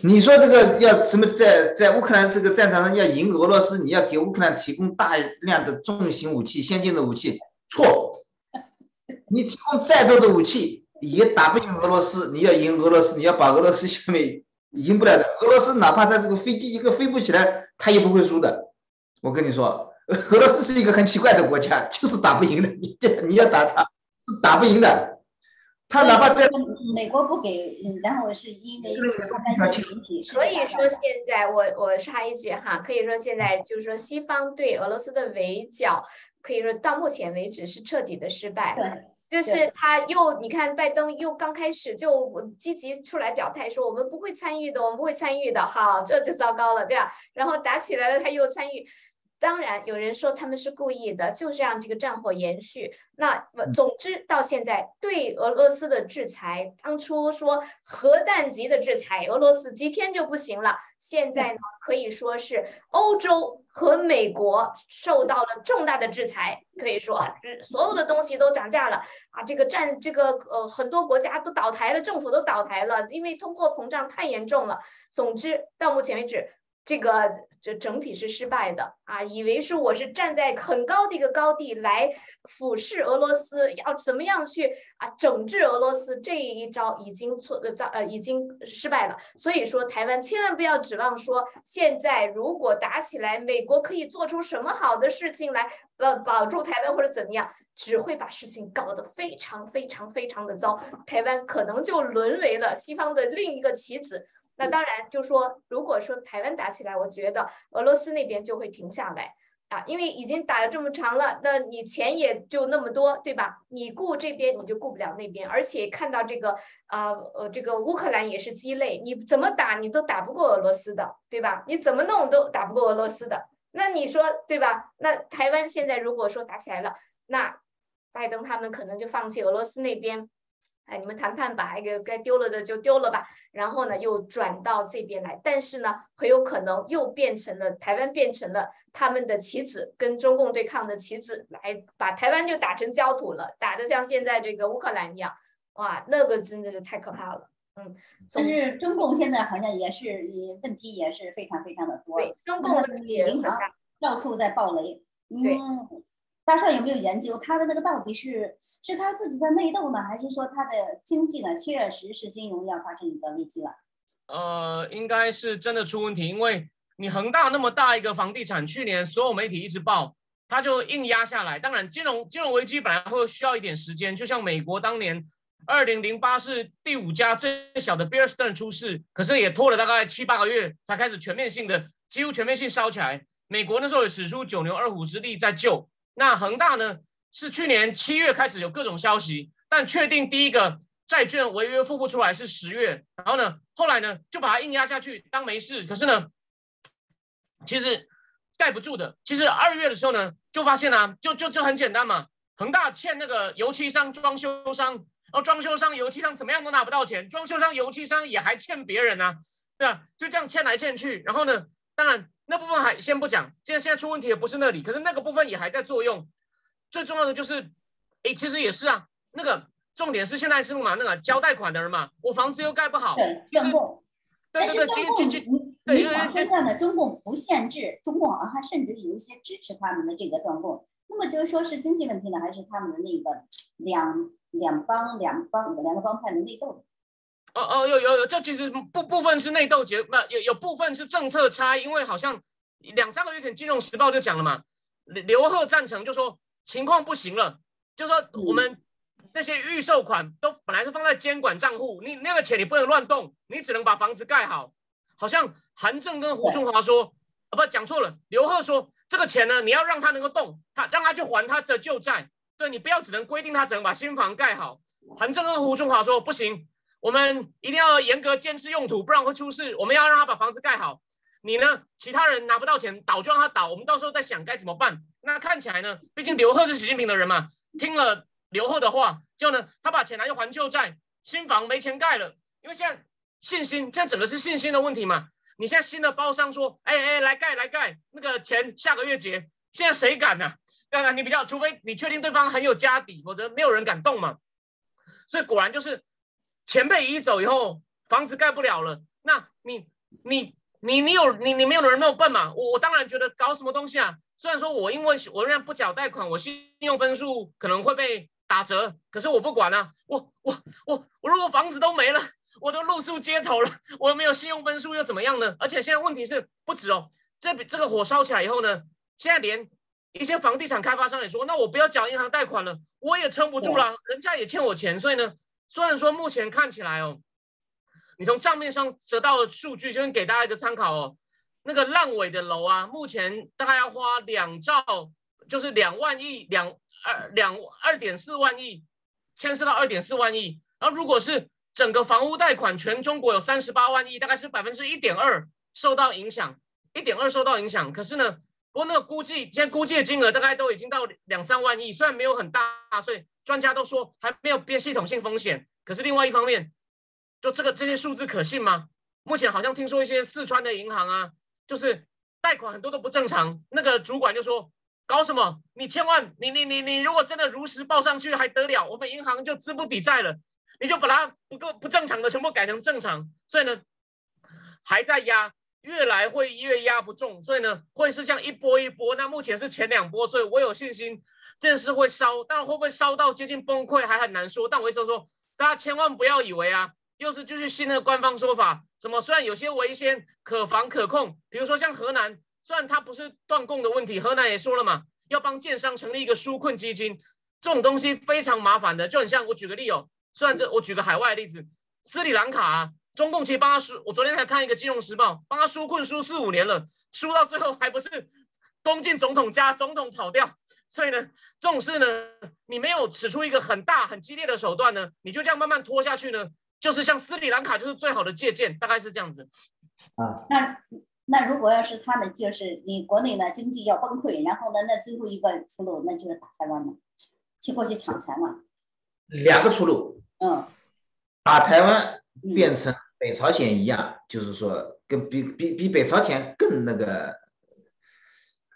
你说这个要什么在在乌克兰这个战场上要赢俄罗斯，你要给乌克兰提供大量的重型武器、先进的武器，错。你提供再多的武器。也打不赢俄罗斯，你要赢俄罗斯，你要把俄罗斯消灭，赢不了的。俄罗斯哪怕他这个飞机一个飞不起来，他也不会输的。我跟你说，俄罗斯是一个很奇怪的国家，就是打不赢的。你你要打他，是打不赢的。他哪怕在美国不给，然后是因为他担心问题。所以说现在我我插一句哈，可以说现在就是说西方对俄罗斯的围剿，可以说到目前为止是彻底的失败。对。就是他又，你看拜登又刚开始就积极出来表态说我们不会参与的，我们不会参与的，好，这就糟糕了，对吧？然后打起来了，他又参与。当然，有人说他们是故意的，就是让这个战火延续。那总之，到现在对俄罗斯的制裁，当初说核弹级的制裁，俄罗斯几天就不行了。现在呢，可以说是欧洲和美国受到了重大的制裁，可以说所有的东西都涨价了啊！这个战，这个呃，很多国家都倒台了，政府都倒台了，因为通货膨胀太严重了。总之，到目前为止。这个这整体是失败的啊！以为是我是站在很高的一个高地来俯视俄罗斯，要怎么样去啊整治俄罗斯？这一招已经错呃遭呃已经失败了。所以说，台湾千万不要指望说现在如果打起来，美国可以做出什么好的事情来呃保住台湾或者怎么样，只会把事情搞得非常非常非常的糟，台湾可能就沦为了西方的另一个棋子。那当然，就说如果说台湾打起来，我觉得俄罗斯那边就会停下来啊，因为已经打了这么长了，那你钱也就那么多，对吧？你顾这边你就顾不了那边，而且看到这个啊呃这个乌克兰也是鸡肋，你怎么打你都打不过俄罗斯的，对吧？你怎么弄都打不过俄罗斯的，那你说对吧？那台湾现在如果说打起来了，那拜登他们可能就放弃俄罗斯那边。哎，你们谈判吧，一个该丢了的就丢了吧，然后呢，又转到这边来，但是呢，很有可能又变成了台湾变成了他们的棋子，跟中共对抗的棋子，来把台湾就打成焦土了，打得像现在这个乌克兰一样，哇，那个真的是太可怕了，嗯。但是中共现在好像也是，问题也是非常非常的多，对，中共问题也很大，到处在爆雷，嗯。大帅有没有研究他的那个到底是是他自己在内斗呢，还是说他的经济呢确实是金融要发生一个危机了？呃，应该是真的出问题，因为你恒大那么大一个房地产，去年所有媒体一直报，他就硬压下来。当然，金融金融危机本来会需要一点时间，就像美国当年二零零八是第五家最小的 Bear s t e r n 出事，可是也拖了大概七八个月才开始全面性的几乎全面性烧起来。美国那时候也使出九牛二虎之力在救。那恒大呢？是去年七月开始有各种消息，但确定第一个债券违约付不出来是十月，然后呢，后来呢就把它硬压下去当没事。可是呢，其实盖不住的。其实二月的时候呢，就发现啊，就就就很简单嘛，恒大欠那个油漆商、装修商，然后装修商、油漆商怎么样都拿不到钱，装修商、油漆商也还欠别人啊，对吧？就这样欠来欠去，然后呢，当然。那部分还先不讲，现在现在出问题的不是那里，可是那个部分也还在作用。最重要的就是，哎，其实也是啊，那个重点是现在是嘛，那个交贷款的人嘛，我房子又盖不好，断供。但是中共，你你想现在呢？中共不限制，中共啊，还甚至有一些支持他们的这个断供。那么就是说是经济问题呢，还是他们的那个两两帮两帮两个帮派的内斗？哦哦，有有有，这其实部部分是内斗结，不有有部分是政策差，因为好像两三个月前《金融时报》就讲了嘛，刘贺赞成就说情况不行了，就说我们那些预售款都本来是放在监管账户，你那个钱你不能乱动，你只能把房子盖好。好像韩正跟胡春华说，啊不讲错了，刘贺说这个钱呢，你要让他能够动，他让他去还他的旧债，对你不要只能规定他只能把新房盖好。韩正跟胡春华说不行。我们一定要严格坚持用途，不然会出事。我们要让他把房子盖好。你呢？其他人拿不到钱，倒就让他倒。我们到时候再想该怎么办。那看起来呢？毕竟刘贺是习近平的人嘛，听了刘贺的话，就呢，他把钱拿去还旧债，新房没钱盖了。因为现在信心，现在整个是信心的问题嘛。你现在新的包商说，哎哎，来盖来盖，那个钱下个月结。现在谁敢呢？当然你比较，除非你确定对方很有家底，否则没有人敢动嘛。所以果然就是。钱被移走以后，房子盖不了了。那你、你、你、你有你、你没有人那么笨嘛？我我当然觉得搞什么东西啊！虽然说我因为我仍然不缴贷款，我信用分数可能会被打折，可是我不管啊！我我我我如果房子都没了，我都露宿街头了，我又没有信用分数又怎么样呢？而且现在问题是不止哦，这这个火烧起来以后呢，现在连一些房地产开发商也说，那我不要缴银行贷款了，我也撑不住了，人家也欠我钱，所以呢。虽然说目前看起来哦，你从账面上得到的数据，先给大家一个参考哦。那个烂尾的楼啊，目前大概要花两兆，就是两万亿，两二两二点四万亿，牵涉到二点四万亿。然后如果是整个房屋贷款，全中国有三十八万亿，大概是百分之一点二受到影响，一点二受到影响。可是呢，不过那个估计，现在估计的金额大概都已经到两三万亿，虽然没有很大，所以专家都说还没有变系统性风险。可是另外一方面，就这个这些数字可信吗？目前好像听说一些四川的银行啊，就是贷款很多都不正常。那个主管就说：“搞什么？你千万，你你你你，如果真的如实报上去还得了？我们银行就资不抵债了。你就把它不够不正常的全部改成正常。所以呢，还在压。”越来会越压不中，所以呢，会是像一波一波。那目前是前两波，所以我有信心这件事会烧，但会不会烧到接近崩溃还很难说。但我会说说，大家千万不要以为啊，又是就是新的官方说法，什么虽然有些危险可防可控，比如说像河南，虽然它不是断供的问题，河南也说了嘛，要帮建商成立一个纾困基金，这种东西非常麻烦的，就很像我举个例哦，虽然这我举个海外例子，斯里兰卡。中共其实帮他输，我昨天才看一个《金融时报》，帮他输困输四五年了，输到最后还不是攻进总统家，总统跑掉。所以呢，这种事呢，你没有使出一个很大很激烈的手段呢，你就这样慢慢拖下去呢，就是像斯里兰卡就是最好的借鉴，大概是这样子。啊，那那如果要是他们就是你国内呢经济要崩溃，然后呢，那最后一个出路那就是打台湾嘛，去过去抢钱嘛。两个出路。嗯。打台湾变成。北朝鲜一样，就是说，跟比比比北朝鲜更那个，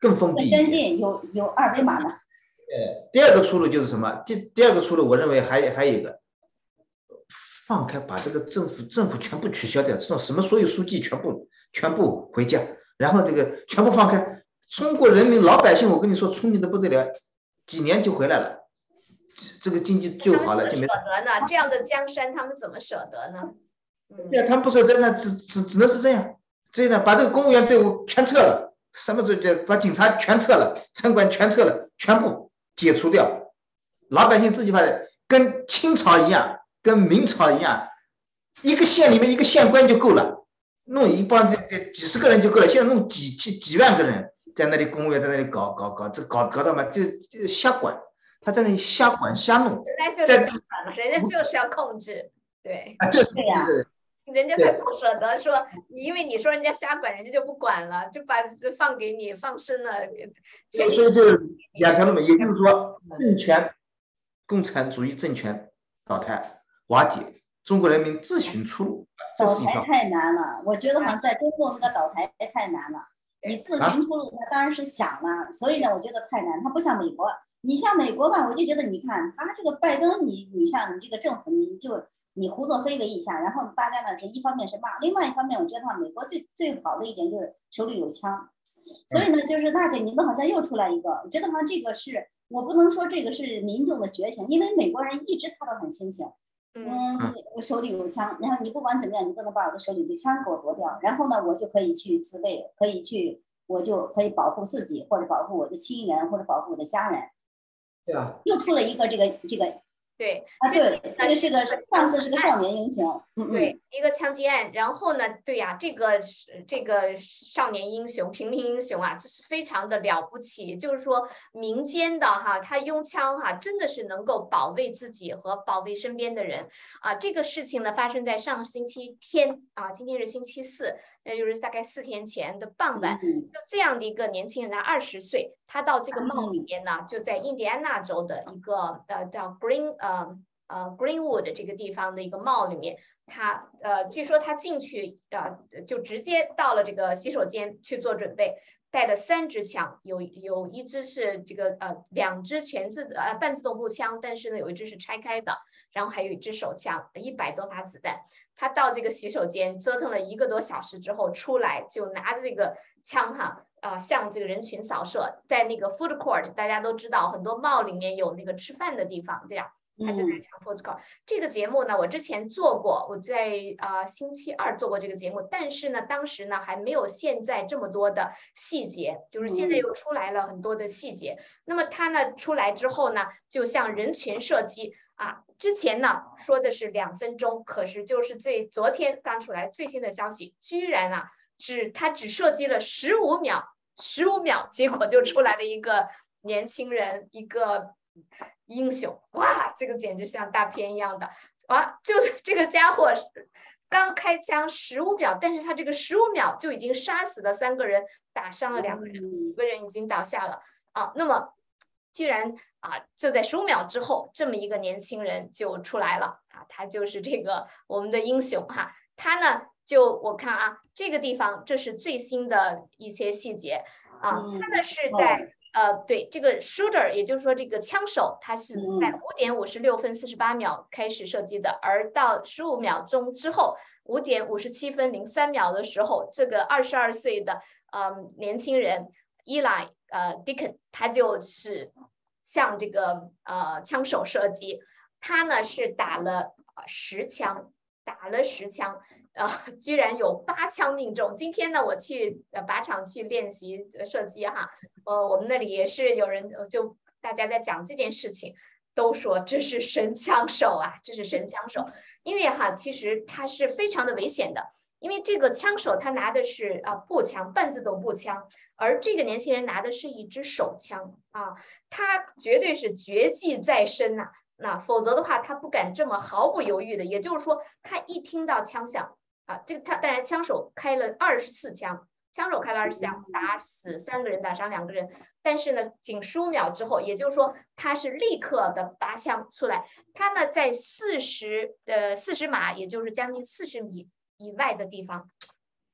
更封闭。先进有有二维码的。呃，第二个出路就是什么？第第二个出路，我认为还还有一个，放开，把这个政府政府全部取消掉，这种什么所有书记全部全部回家，然后这个全部放开，中国人民老百姓，我跟你说，聪明的不得了，几年就回来了，这个经济就好了，就没。舍得呢？这样的江山，他们怎么舍得呢？对，他们不舍得，那只只只能是这样，这样把这个公务员队伍全撤了，什么都叫把警察全撤了，城管全撤了，全部解除掉，老百姓自己把跟清朝一样，跟明朝一样，一个县里面一个县官就够了，弄一帮这这几十个人就够了，现在弄几几几万个人在那里，公务员在那里搞搞搞，这搞搞到嘛，就就瞎管，他在那里瞎管瞎弄，在人家就是要控制，对。啊，这对呀。人家才不舍得说，因为你说人家瞎管，人家就不管了，就把放给你放生了。所以就两条路嘛，也就是说，政权共产主义政权倒台瓦解，中国人民自寻出路。倒台太难了，我觉得好像在中共那个倒台太难了。你自寻出路，那当然是想了。所以呢，我觉得太难，他不像美国。你像美国吧，我就觉得你看他这个拜登，你你像你这个政府，你就你胡作非为一下，然后大家呢是一方面是骂，另外一方面我觉得话，美国最最好的一点就是手里有枪，所以呢就是娜姐你们好像又出来一个，我觉得话这个是我不能说这个是民众的觉醒，因为美国人一直他都很清醒，嗯，我手里有枪，然后你不管怎么样，你不能把我的手里的枪给我夺掉，然后呢我就可以去自卫，可以去我就可以保护自己或者保护我的亲人或者保护我的家人。对啊，又出了一个这个这个，对啊，对，这个是个上次是个少年英雄，对，一个枪击案，然后呢，对呀，这个是这个少年英雄、平民英雄啊，这是非常的了不起，就是说民间的哈，他用枪哈，真的是能够保卫自己和保卫身边的人啊。这个事情呢，发生在上星期天啊，今天是星期四。那就是大概四天前的傍晚，就这样的一个年轻人，他二十岁，他到这个帽里面呢，就在印第安纳州的一个呃叫 Green 呃呃 Greenwood 这个地方的一个帽里面，他呃据说他进去呃就直接到了这个洗手间去做准备，带了三支枪，有有一支是这个呃两支全自呃半自动步枪，但是呢有一支是拆开的，然后还有一支手枪，一百多发子弹。他到这个洗手间折腾了一个多小时之后出来，就拿着这个枪哈啊，向这个人群扫射。在那个 food court，大家都知道很多 mall 里面有那个吃饭的地方，对呀，他就在唱 court。这个节目呢，我之前做过，我在啊星期二做过这个节目，但是呢，当时呢还没有现在这么多的细节，就是现在又出来了很多的细节。那么他呢出来之后呢，就向人群射击。啊，之前呢说的是两分钟，可是就是最昨天刚出来最新的消息，居然啊只他只射击了十五秒，十五秒，结果就出来了一个年轻人，一个英雄，哇，这个简直像大片一样的，啊，就这个家伙刚开枪十五秒，但是他这个十五秒就已经杀死了三个人，打伤了两个人，五个人已经倒下了啊。那么，居然啊，就在十五秒之后，这么一个年轻人就出来了啊，他就是这个我们的英雄哈。他呢，就我看啊，这个地方这是最新的一些细节啊，他呢是在。呃，对这个 shooter，也就是说这个枪手，他是在五点五十六分四十八秒开始射击的，而到十五秒钟之后，五点五十七分零三秒的时候，这个二十二岁的呃年轻人伊莱呃 Dickon，他就是向这个呃枪手射击，他呢是打了十枪，打了十枪。啊，居然有八枪命中！今天呢，我去呃靶场去练习射击哈，呃，我们那里也是有人就大家在讲这件事情，都说这是神枪手啊，这是神枪手。因为哈，其实他是非常的危险的，因为这个枪手他拿的是啊步枪，半自动步枪，而这个年轻人拿的是一支手枪啊，他绝对是绝技在身呐，那否则的话他不敢这么毫不犹豫的，也就是说他一听到枪响。啊，这个他当然枪手开了二十四枪，枪手开了二十四枪，打死三个人，打伤两个人。但是呢，仅十五秒之后，也就是说他是立刻的拔枪出来。他呢在四十呃四十码，也就是将近四十米以外的地方，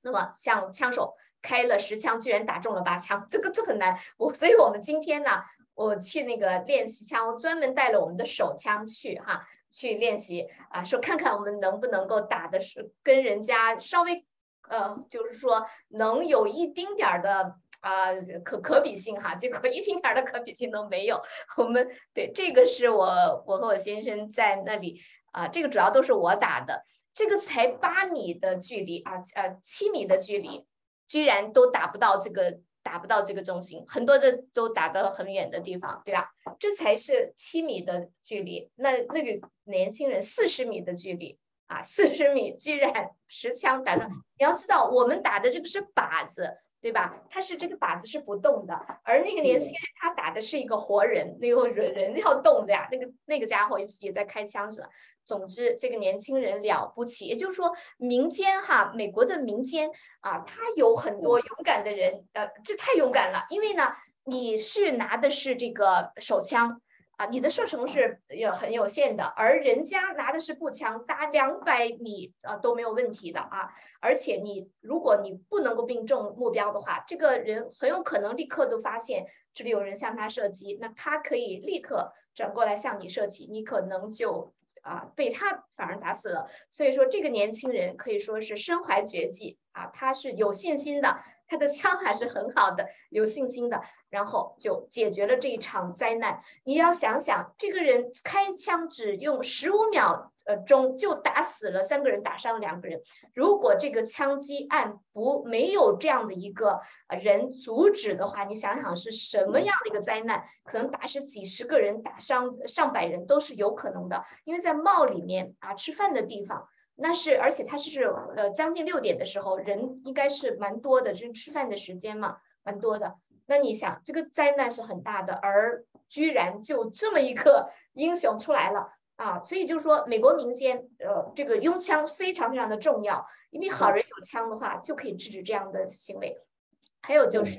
那么向枪手开了十枪，居然打中了八枪，这个这很难。我所以我们今天呢，我去那个练习枪，我专门带了我们的手枪去哈。去练习啊，说看看我们能不能够打的是跟人家稍微，呃，就是说能有一丁点儿的啊可可比性哈，结果一丁点儿的可比性都没有。我们对这个是我我和我先生在那里啊，这个主要都是我打的，这个才八米的距离啊，呃七米的距离，居然都打不到这个。达不到这个中心，很多的都打到很远的地方，对吧？这才是七米的距离，那那个年轻人四十米的距离啊，四十米居然 持枪打中。你要知道，我们打的这个是靶子，对吧？他是这个靶子是不动的，而那个年轻人他打的是一个活人，那个人人要动的呀，那个那个家伙也在开枪是吧？总之，这个年轻人了不起，也就是说，民间哈，美国的民间啊，他有很多勇敢的人，呃，这太勇敢了。因为呢，你是拿的是这个手枪啊，你的射程是也很有限的，而人家拿的是步枪，打两百米啊都没有问题的啊。而且你如果你不能够命中目标的话，这个人很有可能立刻都发现这里有人向他射击，那他可以立刻转过来向你射击，你可能就。啊，被他反而打死了。所以说，这个年轻人可以说是身怀绝技啊，他是有信心的，他的枪还是很好的，有信心的，然后就解决了这一场灾难。你要想想，这个人开枪只用十五秒。呃，中就打死了三个人，打伤了两个人。如果这个枪击案不没有这样的一个呃人阻止的话，你想想是什么样的一个灾难？可能打死几十个人，打伤上百人都是有可能的。因为在帽里面啊，吃饭的地方，那是而且他是呃将近六点的时候，人应该是蛮多的，就是吃饭的时间嘛，蛮多的。那你想，这个灾难是很大的，而居然就这么一个 英雄出来了。啊，所以就是说，美国民间，呃，这个拥枪非常非常的重要，因为好人有枪的话，就可以制止这样的行为。还有就是，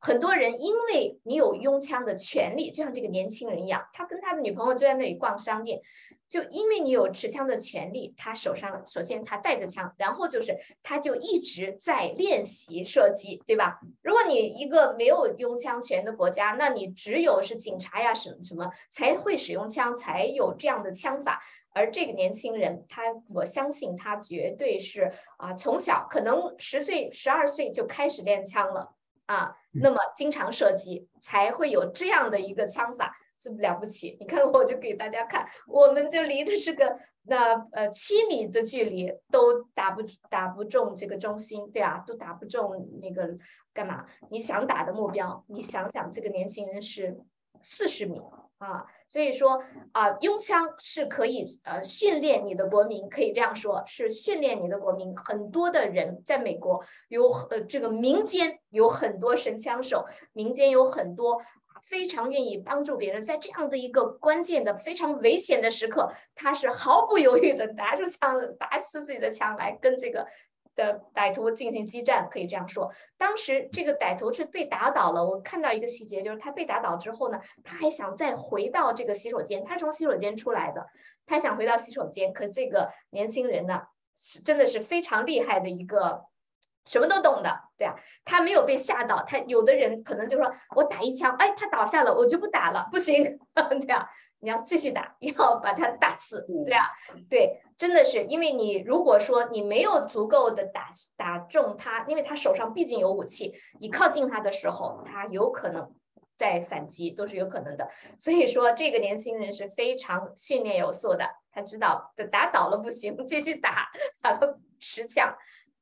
很多人因为你有拥枪的权利，就像这个年轻人一样，他跟他的女朋友就在那里逛商店。就因为你有持枪的权利，他手上首先他带着枪，然后就是他就一直在练习射击，对吧？如果你一个没有拥枪权的国家，那你只有是警察呀什么什么才会使用枪，才有这样的枪法。而这个年轻人，他我相信他绝对是啊，从小可能十岁、十二岁就开始练枪了啊，那么经常射击，才会有这样的一个枪法。是不了不起，你看我就给大家看，我们就离的是个那呃七米的距离都打不打不中这个中心，对啊，都打不中那个干嘛？你想打的目标，你想想这个年轻人是四十米啊。所以说啊，拥枪是可以呃训练你的国民，可以这样说，是训练你的国民。很多的人在美国有呃这个民间有很多神枪手，民间有很多非常愿意帮助别人，在这样的一个关键的、非常危险的时刻，他是毫不犹豫的拿出枪，拔出自己的枪来跟这个的歹徒进行激战，可以这样说。当时这个歹徒是被打倒了，我看到一个细节，就是他被打倒之后呢，他还想再回到这个洗手间，他从洗手间出来的，他想回到洗手间，可这个年轻人呢，是真的是非常厉害的一个。什么都懂的，对啊，他没有被吓到。他有的人可能就说，我打一枪，哎，他倒下了，我就不打了，不行，对啊，你要继续打，要把他打死，对啊，对，真的是，因为你如果说你没有足够的打打中他，因为他手上毕竟有武器，你靠近他的时候，他有可能在反击，都是有可能的。所以说，这个年轻人是非常训练有素的，他知道打倒了不行，继续打，打了十枪。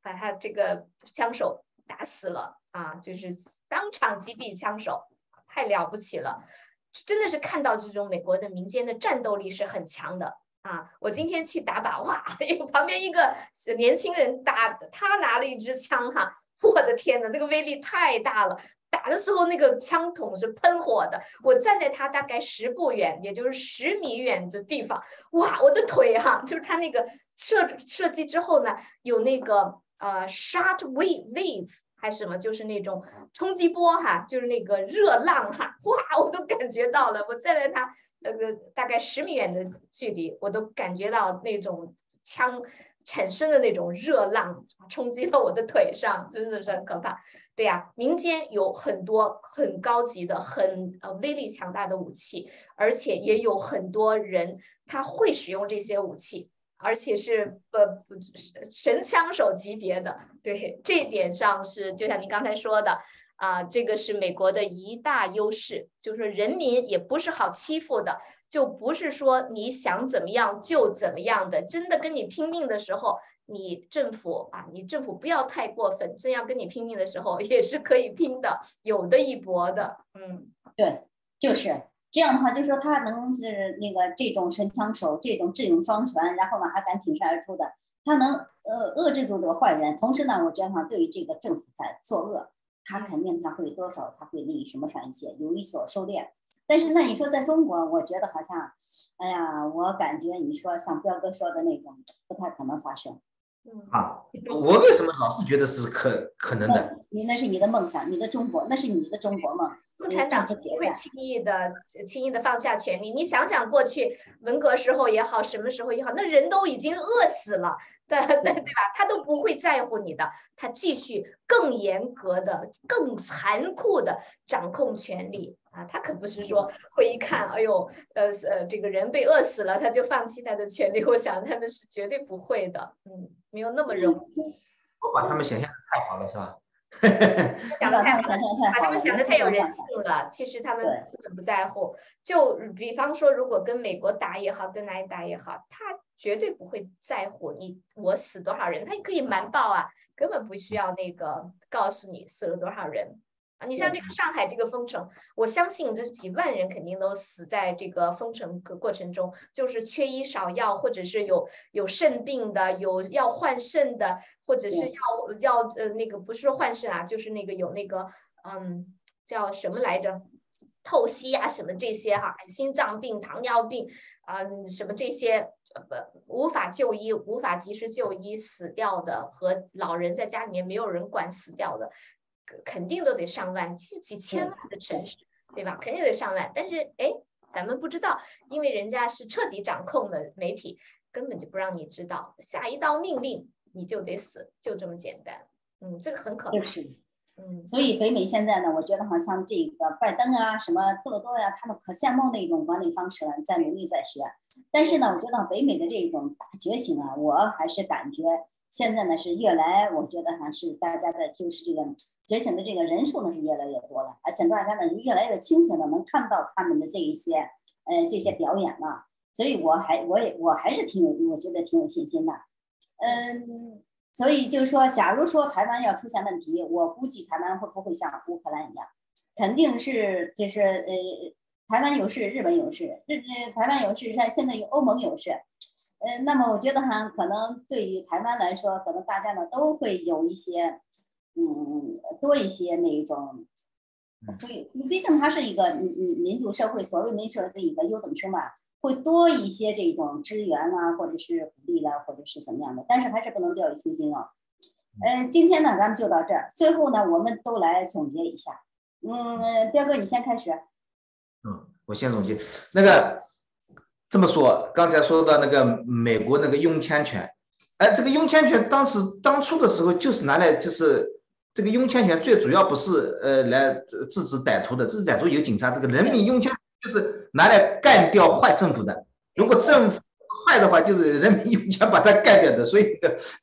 把他这个枪手打死了啊！就是当场击毙枪手，太了不起了！真的是看到这种美国的民间的战斗力是很强的啊！我今天去打靶，哇，旁边一个年轻人打，他拿了一支枪哈，我的天呐，那个威力太大了！打的时候那个枪筒是喷火的，我站在他大概十步远，也就是十米远的地方，哇，我的腿哈，就是他那个射射击之后呢，有那个。呃，shot wave wave 还是什么，就是那种冲击波哈，就是那个热浪哈，哇，我都感觉到了。我站在它那个大概十米远的距离，我都感觉到那种枪产生的那种热浪冲击到我的腿上，真的是很可怕。对呀，民间有很多很高级的、很呃威力强大的武器，而且也有很多人他会使用这些武器。而且是呃不是神枪手级别的，对这点上是就像您刚才说的啊，这个是美国的一大优势，就是人民也不是好欺负的，就不是说你想怎么样就怎么样的，真的跟你拼命的时候，你政府啊，你政府不要太过分，真要跟你拼命的时候 也是可以拼的，有的一搏的，嗯，对，就是。这样的话，就是说他能是那个这种神枪手，这种智勇双全，然后呢还敢挺身而出的，他能呃遏制住这个坏人。同时呢，我觉得他，对于这个政府在作恶，他肯定他会多少他会那什么上一些，有一所收敛。但是那你说在中国，我觉得好像，哎呀，我感觉你说像彪哥说的那种，不太可能发生。啊，我为什么老是觉得是可可能的？你那是你的梦想，你的中国，那是你的中国梦。共产党不会轻易的、轻易的放下权力。你想想，过去文革时候也好，什么时候也好，那人都已经饿死了，对对 对吧？他都不会在乎你的，他继续更严格的、更残酷的掌控权力啊！他可不是说会一看，哎呦，呃呃，这个人被饿死了，他就放弃他的权利。我想他们是绝对不会的，嗯，没有那么容易。我把他们想象的太好了，是吧？想的太把他们想的太有人性了。其实他们根本不在乎。就比方说，如果跟美国打也好，跟哪里打也好，他绝对不会在乎你我死多少人，他可以瞒报啊，根本不需要那个告诉你死了多少人。啊，你像这个上海这个封城，我相信这几万人肯定都死在这个封城过过程中，就是缺医少药，或者是有有肾病的，有要换肾的，或者是要要呃那个不是说换肾啊，就是那个有那个嗯叫什么来着，透析啊什么这些哈，心脏病、糖尿病啊什么这些不无法就医、无法及时就医死掉的，和老人在家里面没有人管死掉的。肯定都得上万，几几千万的城市，对吧？肯定得上万。但是，哎，咱们不知道，因为人家是彻底掌控的媒体，根本就不让你知道。下一道命令，你就得死，就这么简单。嗯，这个很可怕。嗯，所以北美现在呢，我觉得好像这个拜登啊，什么特鲁多呀，他们可羡慕的一种管理方式了，在努力在学。但是呢，我觉得北美的这种大觉醒啊，我还是感觉。现在呢是越来，我觉得还是大家的，就是这个觉醒的这个人数呢是越来越多了，而且大家呢越来越清醒的能看到他们的这一些，呃这些表演了，所以我还我也我还是挺有，我觉得挺有信心的，嗯，所以就是说，假如说台湾要出现问题，我估计台湾会不会像乌克兰一样，肯定是就是呃台湾有事，日本有事，日台湾有事，现现在有欧盟有事。呃，那么我觉得哈，可能对于台湾来说，可能大家呢都会有一些，嗯，多一些那种，会，毕竟它是一个民民民主社会，所谓民主的一个优等生嘛，会多一些这种支援啦，或者是鼓励啦，或者是怎么样的，但是还是不能掉以轻心啊。嗯，今天呢，咱们就到这儿，最后呢，我们都来总结一下。嗯，彪哥，你先开始。嗯，我先总结。那个这么说，刚才说到那个美国那个拥枪权，哎，这个拥枪权当时当初的时候就是拿来就是这个拥枪权最主要不是呃来制止歹徒的，制止歹徒有警察，这个人民拥枪就是拿来干掉坏政府的。如果政府坏的话，就是人民 用枪把它干掉的。所以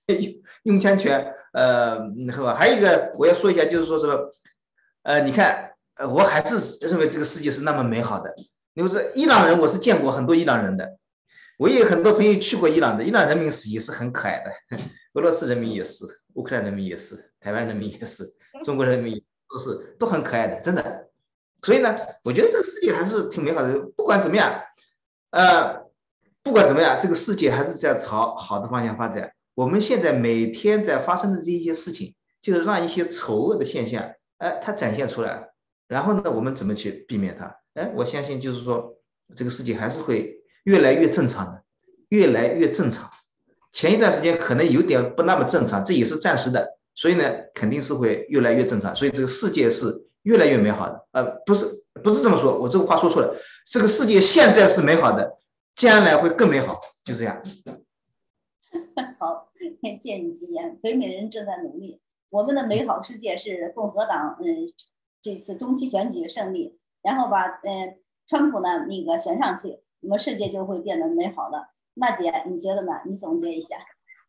用拥枪权，呃，是吧？还有一个我要说一下，就是说什么，呃，你看。我还是认为这个世界是那么美好的。因为这伊朗人，我是见过很多伊朗人的，我也有很多朋友去过伊朗的。伊朗人民是也是很可爱的，俄罗斯人民也是，乌克兰人民也是，台湾人民也是，中国人民都是都很可爱的，真的。所以呢，我觉得这个世界还是挺美好的。不管怎么样，呃，不管怎么样，这个世界还是在朝好的方向发展。我们现在每天在发生的这一些事情，就是让一些丑恶的现象，哎，它展现出来。然后呢，我们怎么去避免它？哎，我相信就是说，这个世界还是会越来越正常的，越来越正常。前一段时间可能有点不那么正常，这也是暂时的，所以呢，肯定是会越来越正常。所以这个世界是越来越美好的。呃，不是，不是这么说，我这个话说错了。这个世界现在是美好的，将来会更美好。就这样。好，见你吉言。北美人正在努力，我们的美好世界是共和党，嗯。这次中期选举胜利，然后把嗯川普呢那个选上去，我们世界就会变得美好的。娜姐，你觉得呢？你总结一下。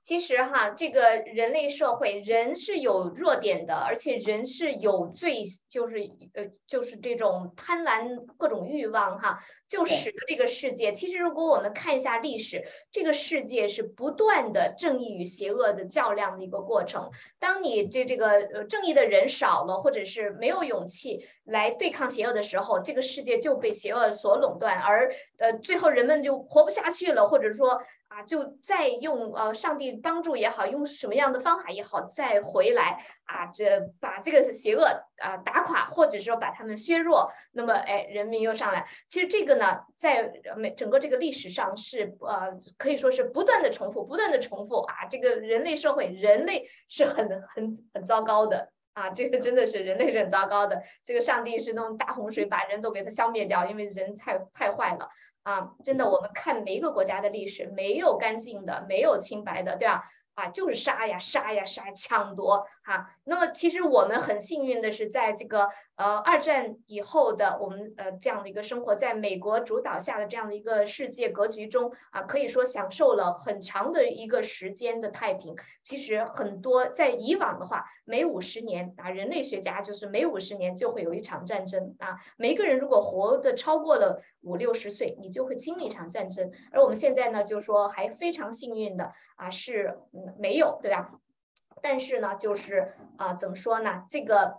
其实哈，这个人类社会，人是有弱点的，而且人是有最就是呃就是这种贪婪各种欲望哈，就使得这个世界。其实如果我们看一下历史，这个世界是不断的正义与邪恶的较量的一个过程。当你这这个呃正义的人少了，或者是没有勇气来对抗邪恶的时候，这个世界就被邪恶所垄断，而呃最后人们就活不下去了，或者说。啊，就再用呃上帝帮助也好，用什么样的方法也好，再回来啊，这把这个邪恶啊打垮，或者说把他们削弱，那么哎，人民又上来。其实这个呢，在每整个这个历史上是呃可以说是不断的重复，不断的重复啊。这个人类社会，人类是很很很糟糕的啊，这个真的是人类是很糟糕的。这个上帝是那种大洪水把人都给它消灭掉，因为人太太坏了。啊，真的，我们看每一个国家的历史，没有干净的，没有清白的，对吧？啊，就是杀呀杀呀杀，抢夺哈。那么其实我们很幸运的是，在这个呃二战以后的我们呃这样的一个生活，在美国主导下的这样的一个世界格局中啊，可以说享受了很长的一个时间的太平。其实很多在以往的话，每五十年啊，人类学家就是每五十年就会有一场战争啊。每一个人如果活的超过了五六十岁，你就会经历一场战争。而我们现在呢，就说还非常幸运的啊，是。没有，对吧？但是呢，就是啊，怎么说呢？这个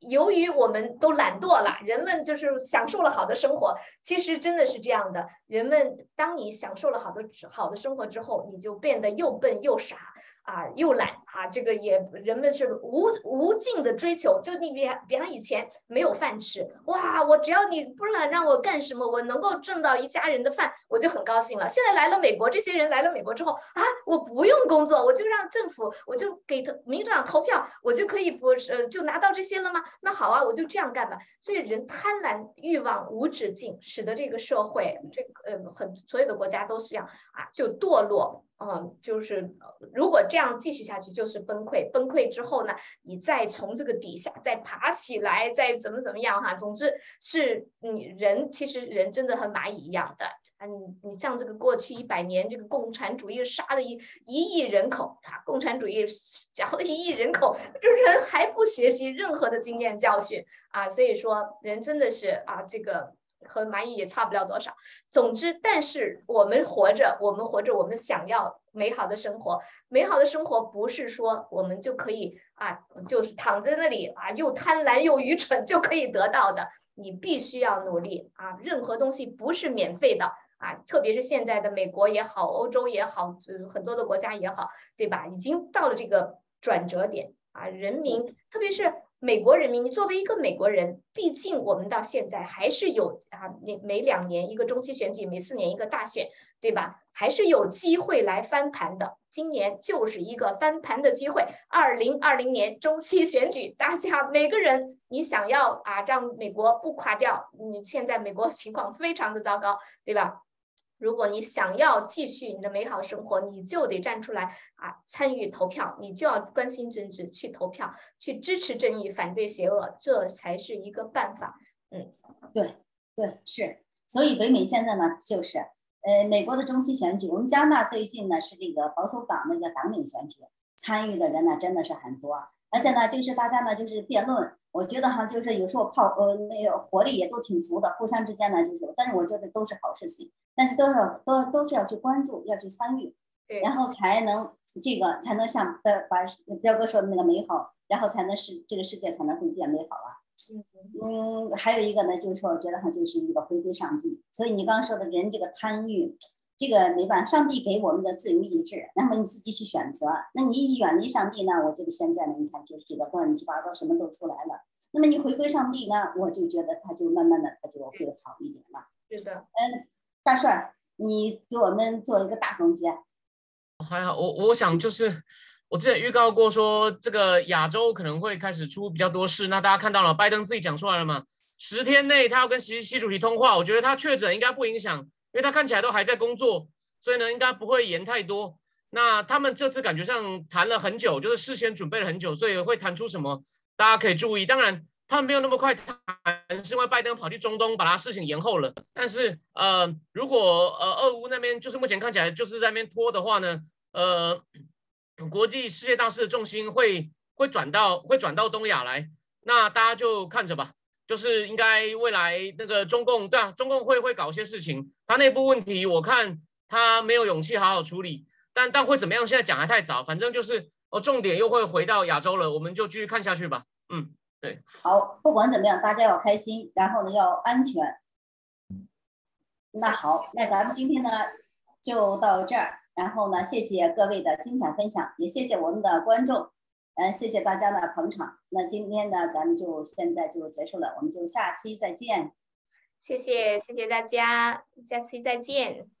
由于我们都懒惰了，人们就是享受了好的生活。其实真的是这样的，人们当你享受了好多好的生活之后，你就变得又笨又傻。啊，又懒啊，这个也人们是无无尽的追求。就你比比方以前没有饭吃，哇，我只要你不管让我干什么，我能够挣到一家人的饭，我就很高兴了。现在来了美国，这些人来了美国之后啊，我不用工作，我就让政府，我就给民主党投票，我就可以不是就拿到这些了吗？那好啊，我就这样干吧。所以人贪婪欲望无止境，使得这个社会，这个呃很所有的国家都是这样啊，就堕落。嗯，就是如果这样继续下去，就是崩溃。崩溃之后呢，你再从这个底下再爬起来，再怎么怎么样哈。总之是你人，其实人真的和蚂蚁一样的。嗯，你像这个过去一百年，这个共产主义杀了一一亿人口啊，共产主义讲了一亿人口，这人还不学习任何的经验教训啊。所以说，人真的是啊，这个。和蚂蚁也差不了多少。总之，但是我们活着，我们活着，我们想要美好的生活。美好的生活不是说我们就可以啊，就是躺在那里啊，又贪婪又愚蠢就可以得到的。你必须要努力啊！任何东西不是免费的啊，特别是现在的美国也好，欧洲也好，很多的国家也好，对吧？已经到了这个转折点啊，人民特别是美国人民，你作为一个美国人，毕竟我们到现在还是有啊，每每两年一个中期选举，每四年一个大选，对吧？还是有机会来翻盘的。今年就是一个翻盘的机会。二零二零年中期选举，大家每个人，你想要啊让美国不垮掉，你现在美国情况非常的糟糕，对吧？如果你想要继续你的美好生活，你就得站出来啊，参与投票，你就要关心政治，去投票，去支持正义，反对邪恶，这才是一个办法。嗯，对对是，所以北美现在呢，就是呃美国的中期选举，我们加拿大最近呢是这个保守党那个党领选举，参与的人呢真的是很多，而且呢就是大家呢就是辩论。我觉得哈，就是有时候炮呃那个活力也都挺足的，互相之间呢就是，但是我觉得都是好事情，但是都是都都是要去关注，要去参与，对然后才能这个才能像呃把彪哥说的那个美好，然后才能使这个世界才能会变美好啊。嗯，还有一个呢，就是说我觉得哈就是一个回归上帝，所以你刚刚说的人这个贪欲。这个没办法，上帝给我们的自由意志，那么你自己去选择。那你远离上帝呢？我这个现在呢，你看就是这个乱七八糟，什么都出来了。那么你回归上帝呢？我就觉得他就慢慢的他就会好一点了。是的，嗯，大帅，你给我们做一个大总结。还好，我我想就是我之前预告过说，这个亚洲可能会开始出比较多事。那大家看到了，拜登自己讲出来了嘛？十天内他要跟习习主席通话，我觉得他确诊应该不影响。因为他看起来都还在工作，所以呢，应该不会延太多。那他们这次感觉上谈了很久，就是事先准备了很久，所以会谈出什么，大家可以注意。当然，他们没有那么快谈，是因为拜登跑去中东，把他事情延后了。但是，呃，如果呃，俄乌那边就是目前看起来就是在那边拖的话呢，呃，国际世界大事的重心会会转到会转到东亚来，那大家就看着吧。就是应该未来那个中共对啊，中共会会搞些事情，他内部问题我看他没有勇气好好处理，但但会怎么样？现在讲还太早，反正就是哦，重点又会回到亚洲了，我们就继续看下去吧。嗯，对。好，不管怎么样，大家要开心，然后呢要安全。那好，那咱们今天呢就到这儿，然后呢谢谢各位的精彩分享，也谢谢我们的观众。嗯，谢谢大家的捧场。那今天呢，咱们就现在就结束了，我们就下期再见。谢谢，谢谢大家，下期再见。